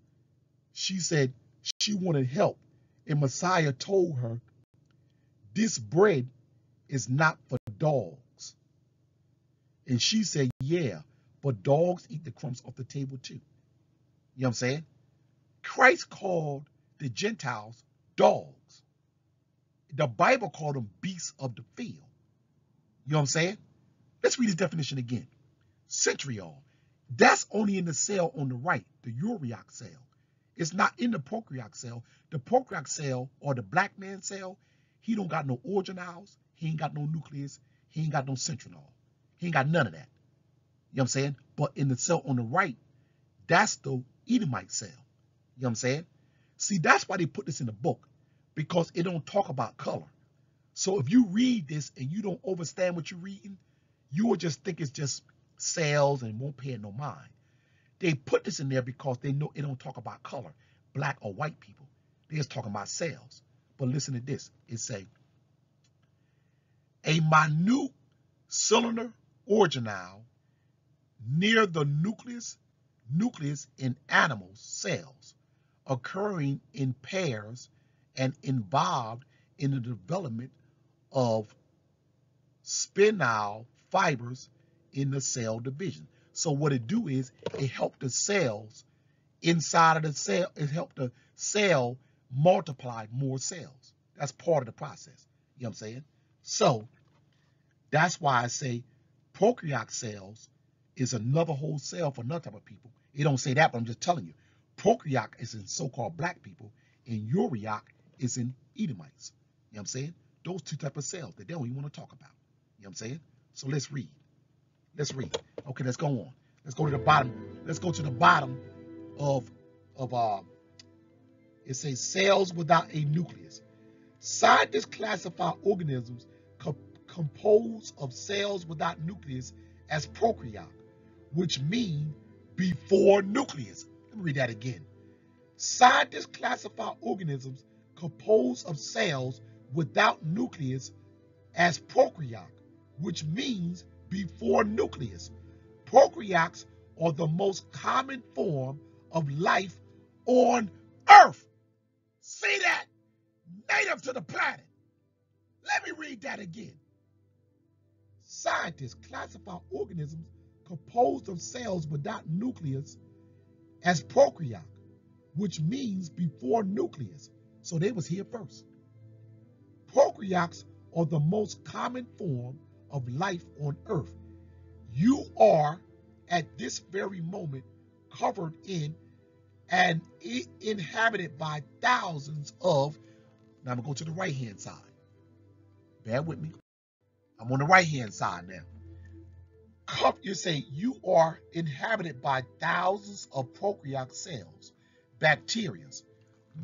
she said she wanted help. And Messiah told her, this bread is not for dogs. And she said, yeah, but dogs eat the crumbs off the table too. You know what I'm saying? Christ called the Gentiles dogs. The Bible called them beasts of the field. You know what I'm saying? Let's read his definition again. Centriole. That's only in the cell on the right, the ureoc cell. It's not in the prokaryotic cell. The prokaryotic cell or the black man cell, he don't got no organelles. He ain't got no nucleus. He ain't got no centriole. He ain't got none of that. You know what I'm saying? But in the cell on the right, that's the Edomite cell. You know what I'm saying? See, that's why they put this in the book, because it don't talk about color. So if you read this and you don't understand what you're reading, you will just think it's just cells and won't pay it no mind. They put this in there because they know it don't talk about color, black or white people. They're just talking about cells. But listen to this. It say, a minute cylinder organelle near the nucleus nucleus in animal cells occurring in pairs and involved in the development of spinal fibers in the cell division. So what it do is it help the cells inside of the cell, it help the cell multiply more cells. That's part of the process. You know what I'm saying? So that's why I say prokaryotic cells is another whole cell for another type of people. It don't say that, but I'm just telling you. Prokaryotic is in so-called black people, and ureoc is in Edomites. You know what I'm saying? Those two type of cells that they don't even want to talk about. You know what I'm saying? So let's read. Let's read. Okay, let's go on. Let's go to the bottom. Let's go to the bottom of of uh it says cells without a nucleus. Scientists classify organisms co composed of cells without nucleus as prokaryotic, which mean before nucleus. Let me read that again. Scientists classify organisms composed of cells without nucleus as prokaryotic, which means before nucleus. Prokaryotes are the most common form of life on Earth. See that? Native to the planet. Let me read that again. Scientists classify organisms composed of cells without nucleus as prokaryotic, which means before nucleus. So they was here first. Prokaryotes are the most common form of life on earth. You are at this very moment covered in and inhabited by thousands of. Now I'm gonna go to the right hand side. Bear with me. I'm on the right hand side now. You say you are inhabited by thousands of prokaryotic cells, bacteria.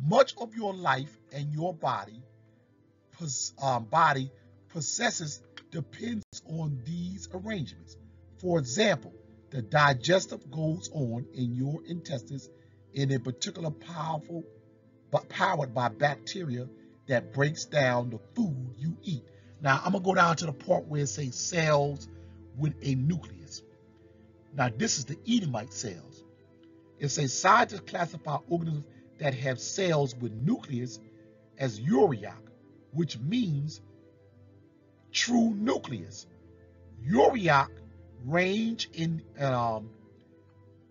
Much of your life and your body, um, body possesses depends on these arrangements. For example, the digestive goes on in your intestines in a particular powerful, but powered by bacteria that breaks down the food you eat. Now I'm gonna go down to the part where it says cells with a nucleus. Now this is the Edomite cells. It says scientists classify organisms that have cells with nucleus as ureoc, which means true nucleus. Ureoc range in um,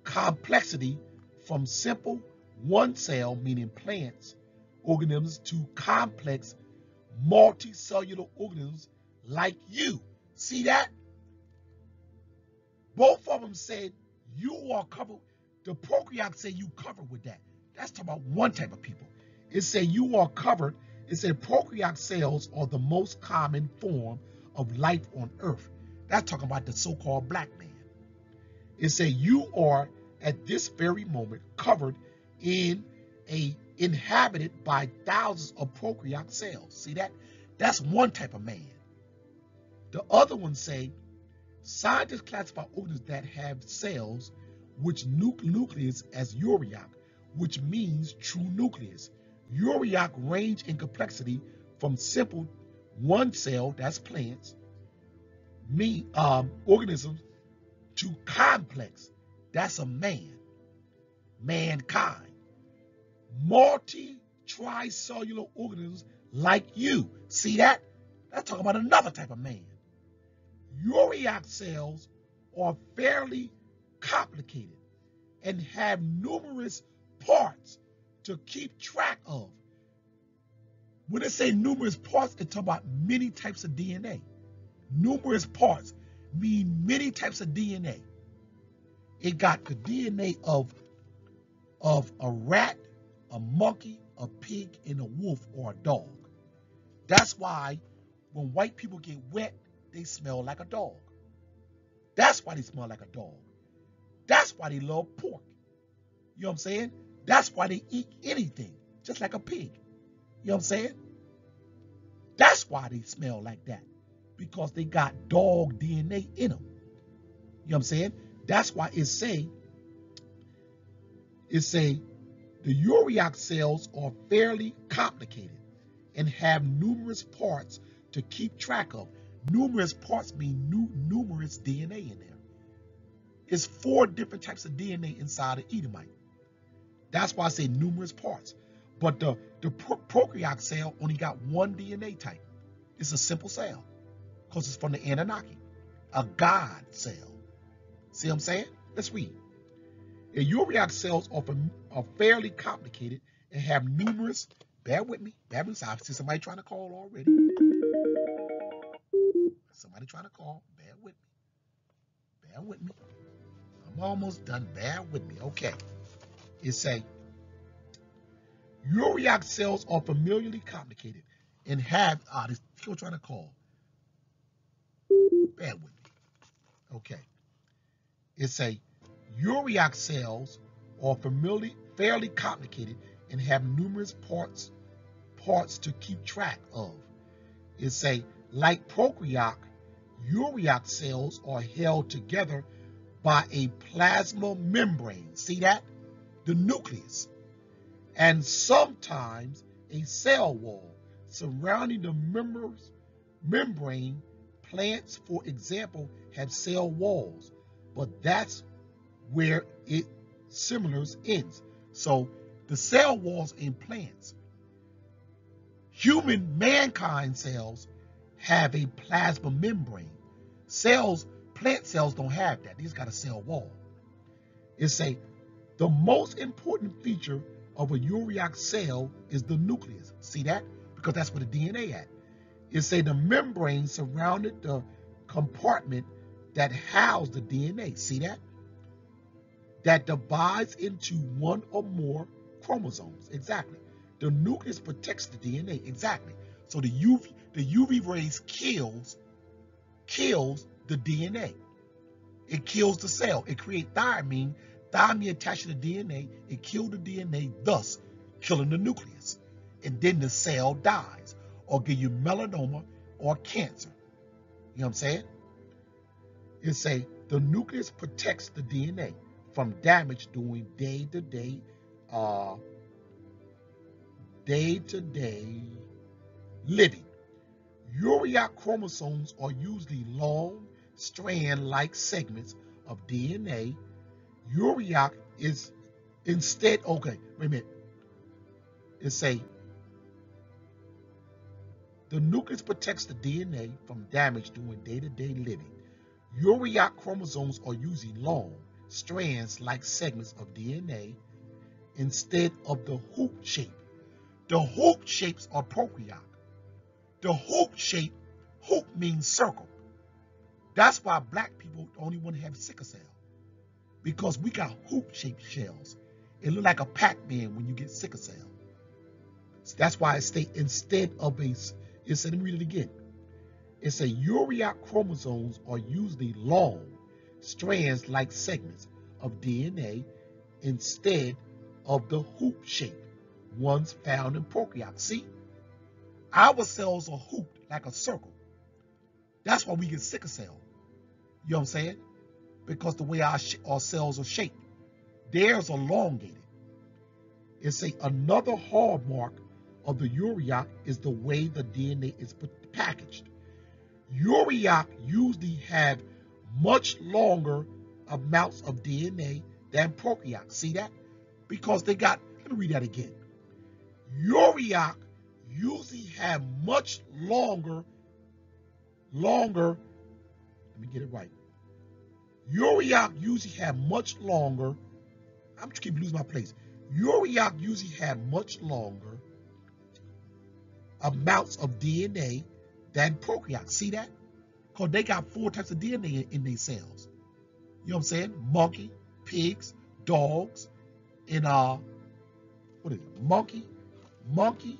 complexity from simple one cell, meaning plants, organisms, to complex multicellular organisms like you. See that? Both of them said You are covered. The prokaryote say you covered with that. That's talking about one type of people. It say you are covered. It said prokaryote cells are the most common form of life on earth. That's talking about the so-called black man. It say you are at this very moment covered in a inhabited by thousands of prokaryote cells. See that? That's one type of man. The other one say scientists classify organisms that have cells which nucleus as eukaryote, which means true nucleus. Eukaryote range in complexity from simple one cell, that's plants, me um, organisms, to complex, that's a man, mankind. Multi tricellular organisms like you. See that? That's talking about another type of man. Eukaryote cells are fairly complicated and have numerous parts to keep track of. When they say numerous parts, it's talking about many types of DNA. Numerous parts mean many types of DNA. It got the DNA of, of a rat, a monkey, a pig, and a wolf or a dog. That's why when white people get wet, they smell like a dog. That's why they smell like a dog. That's why they love pork. You know what I'm saying? That's why they eat anything, just like a pig. You know what I'm saying? That's why they smell like that. Because they got dog DNA in them. You know what I'm saying? That's why it say, it say, the eukaryote cells are fairly complicated and have numerous parts to keep track of. Numerous parts mean new, numerous DNA in there. It's four different types of DNA inside of Edomite. That's why I say numerous parts. But the, the prokaryote cell only got one DNA type. It's a simple cell because it's from the Anunnaki, a God cell. See what I'm saying? Let's read. The eukaryote cells are, are fairly complicated and have numerous, bear with me, bear with me, I see somebody trying to call already. Somebody trying to call, bear with me, bear with me. I'm almost done, bear with me, okay. It say, eukaryote cells are familiarly complicated and have, ah, this people trying to call. Bear with me. Okay. It say, eukaryote cells are familiarly, fairly complicated and have numerous parts parts to keep track of. It say, like prokaryote, eukaryote cells are held together by a plasma membrane. See that? The nucleus. And sometimes a cell wall surrounding the members, membrane. Plants, for example, have cell walls, but that's where it similars ends. So the cell walls in plants, human mankind cells have a plasma membrane. Cells, plant cells don't have that. These got a cell wall. It's a the most important feature of a eukaryote cell is the nucleus. See that? Because that's where the DNA at. It say the membrane surrounded the compartment that housed the DNA. See that? That divides into one or more chromosomes. Exactly. The nucleus protects the DNA. Exactly. So the UV, the UV rays kills, kills the DNA. It kills the cell. It creates thymine. Thymine attached to the DNA. It kills the DNA, thus killing the nucleus. And then the cell dies or give you melanoma or cancer. You know what I'm saying? It say the nucleus protects the DNA from damage during day-to-day, uh, day-to-day living. Eukaryote chromosomes are usually long, strand-like segments of DNA. Eukaryote is instead, okay, wait a minute. It say the nucleus protects the DNA from damage during day-to-day living. Eukaryote chromosomes are usually long, strands-like segments of DNA instead of the hoop shape. The hoop shapes are prokaryote. The hoop shape, hoop means circle. That's why black people only want to have sickle cell. Because we got hoop-shaped shells. It look like a Pac-Man when you get sickle cell. So that's why it state instead of a, it said, let me read it again. It said urea chromosomes are usually long strands like segments of DNA instead of the hoop shape ones found in prokaryotes. See, our cells are hooped like a circle. That's why we get sickle cell. You know what I'm saying? Because the way our, cells are shaped. Theirs are elongated. It's a another hallmark of the urea is the way the DNA is packaged. Urea usually have much longer amounts of DNA than prokaryotes. See that? Because they got, let me read that again. Urea usually have much longer, longer, let me get it right. Urea usually have much longer, I'm just keep losing my place. Urea usually have much longer amounts of DNA than prokaryotes. See that? Because they got four types of DNA in, in their cells. You know what I'm saying? Monkey, pigs, dogs, and uh, what is it? Monkey, monkey,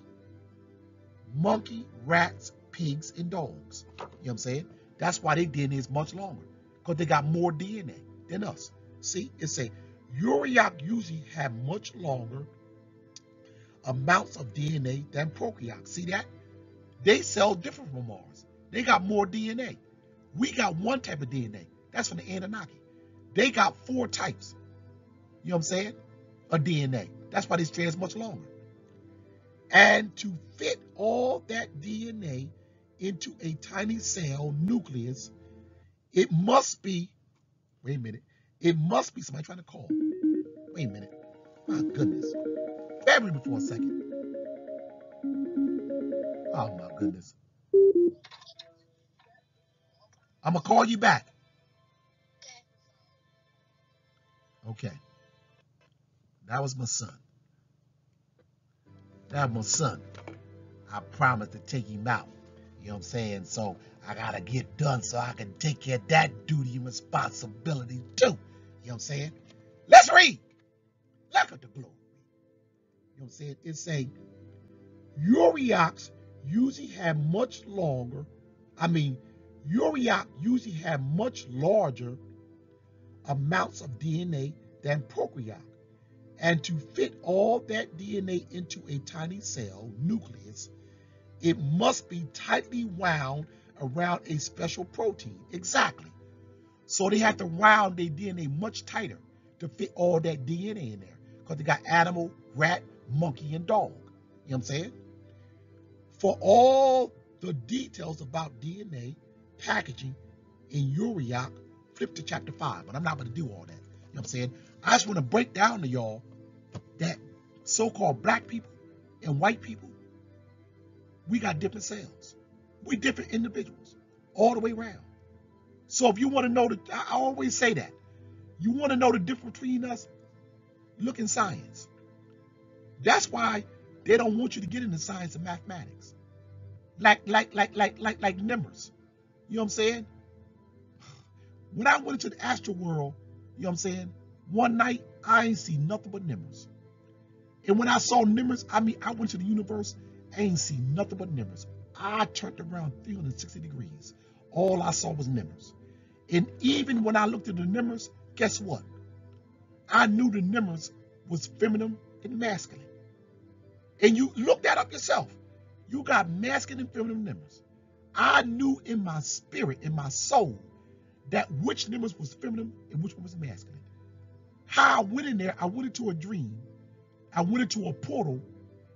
monkey, rats, pigs, and dogs. You know what I'm saying? That's why their DNA is much longer. Because they got more DNA than us. See, it's a urea usually have much longer amounts of DNA than prokaryotes. See that? They cell different from ours. They got more DNA. We got one type of DNA. That's from the Anunnaki. They got four types. You know what I'm saying? Of DNA. That's why they strands much longer. And to fit all that DNA into a tiny cell nucleus, it must be, wait a minute, it must be somebody trying to call. Wait a minute. My goodness. Me for a second. Oh my goodness. I'm gonna call you back. Okay. That was my son. That was my son. I promised to take him out. You know what I'm saying? So I gotta get done so I can take care of that duty and responsibility too. You know what I'm saying? Let's read. Look at the glory. You know what I'm saying? It's a Uriachs usually have much longer, I mean, Uriach usually have much larger amounts of DNA than prokaryote. And to fit all that DNA into a tiny cell nucleus, it must be tightly wound around a special protein. Exactly. So they have to wound their DNA much tighter to fit all that DNA in there. Because they got animal, rat, monkey, and dog. You know what I'm saying? For all the details about DNA packaging in Uriach, flip to chapter 5. But I'm not going to do all that. You know what I'm saying? I just want to break down to y'all that so-called black people and white people, we got different cells. We different individuals all the way around. So if you want to know, the, I always say that. You want to know the difference between us? Look in science. That's why they don't want you to get into science and mathematics. Like, like, like, like, like, like numbers. You know what I'm saying? When I went into the astral world, you know what I'm saying? One night, I ain't see nothing but numbers. And when I saw numbers, I mean, I went to the universe, I ain't see nothing but numbers. I turned around 360 degrees. All I saw was numbers. And even when I looked at the numbers, guess what? I knew the numbers was feminine and masculine. And you look that up yourself. You got masculine and feminine numbers. I knew in my spirit, in my soul, that which numbers was feminine and which one was masculine. How I went in there, I went into a dream. I went into a portal,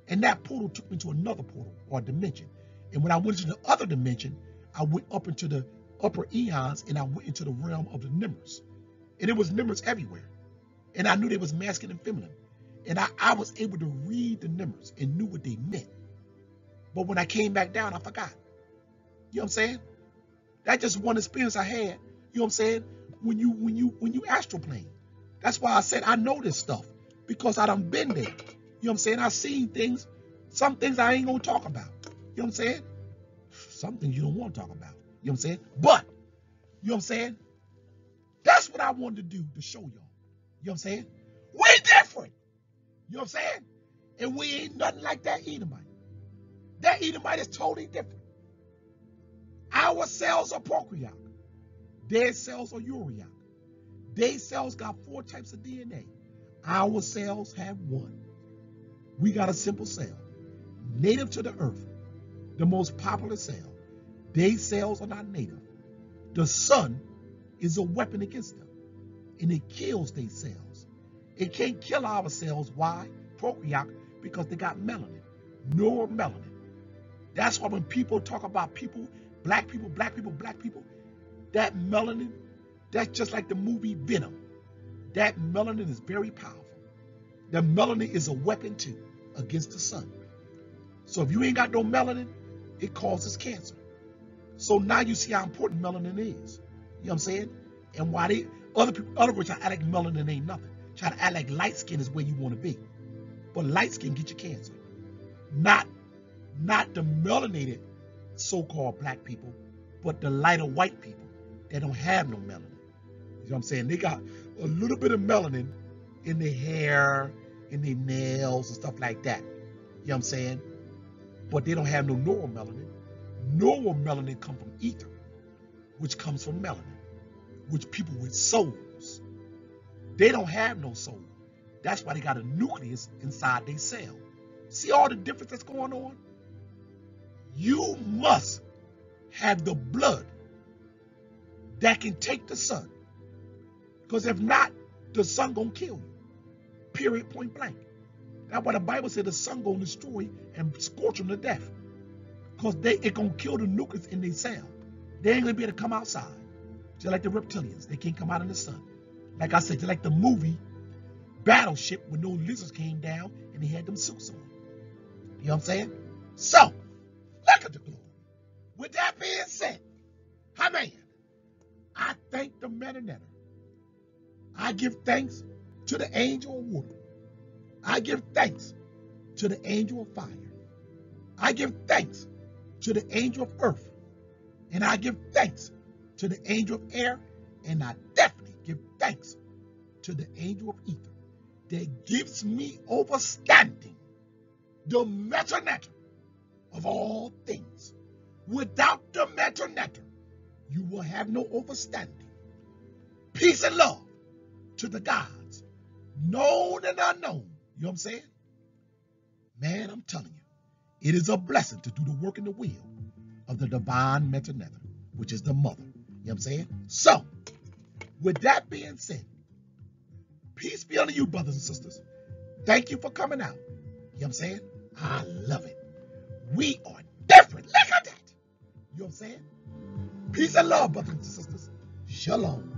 and that portal took me to another portal or dimension. And when I went into the other dimension, I went up into the upper eons and I went into the realm of the numbers. And it was numbers everywhere. And I knew they was masculine and feminine. And I, I was able to read the numbers and knew what they meant. But when I came back down, I forgot. You know what I'm saying? That's just one experience I had. You know what I'm saying? When you when you when you astral plane. That's why I said I know this stuff because I done been there. You know what I'm saying? I seen things, some things I ain't gonna talk about. You know what I'm saying? Some things you don't want to talk about. You know what I'm saying? But you know what I'm saying? That's what I wanted to do to show y'all. You know what I'm saying? We different. You know what I'm saying? And we ain't nothing like that Edomite. That Edomite is totally different. Our cells are prokaryotic. Their cells are eukaryotic. Their cells got four types of DNA. Our cells have one. We got a simple cell, native to the earth, the most popular cell. Their cells are not native. The sun is a weapon against them, and it kills their cells. It can't kill our cells. Why? Prokaryotic, because they got melanin, neuromelanin. That's why when people talk about people, black people, black people, black people, that melanin, that's just like the movie Venom. That melanin is very powerful. The melanin is a weapon too against the sun. So if you ain't got no melanin, it causes cancer. So now you see how important melanin is. You know what I'm saying? And why they other people other people try to act like melanin ain't nothing. Try to act like light skin is where you want to be. But light skin get you cancer. Not not the melanated so-called black people, but the lighter white people that don't have no melanin. You know what I'm saying? They got a little bit of melanin in their hair, in their nails, and stuff like that. You know what I'm saying? But they don't have no neuromelanin. Neuromelanin come from ether, which comes from melanin, which people with souls. They don't have no soul. That's why they got a nucleus inside their cell. See all the difference that's going on? You must have the blood that can take the sun. Because if not, the sun gonna kill you. Period, point blank. That's why the Bible said the sun gonna destroy and scorch them to death. Because they it gonna kill the nucleus in their cell. They ain't gonna be able to come outside. Just like the reptilians, they can't come out in the sun. Like I said, just like the movie Battleship when those lizards came down and they had them suits on. You know what I'm saying? So, look at the glory. With that being said, Amen. I thank the Metanetter. I give thanks to the angel of water. I give thanks to the angel of fire. I give thanks to the angel of earth. And I give thanks to the angel of air. And I definitely give thanks to the angel of ether that gives me overstanding, the metanetter of all things. Without the metanetter, you will have no overstanding. Peace and love to the gods, known and unknown. You know what I'm saying? Man, I'm telling you, it is a blessing to do the work in the will of the divine metanetter, which is the mother. You know what I'm saying? So, with that being said, peace be unto you, brothers and sisters. Thank you for coming out. You know what I'm saying? I love it. We are different. Look at that. You know what I'm saying? Peace and love, brothers and sisters. Shalom.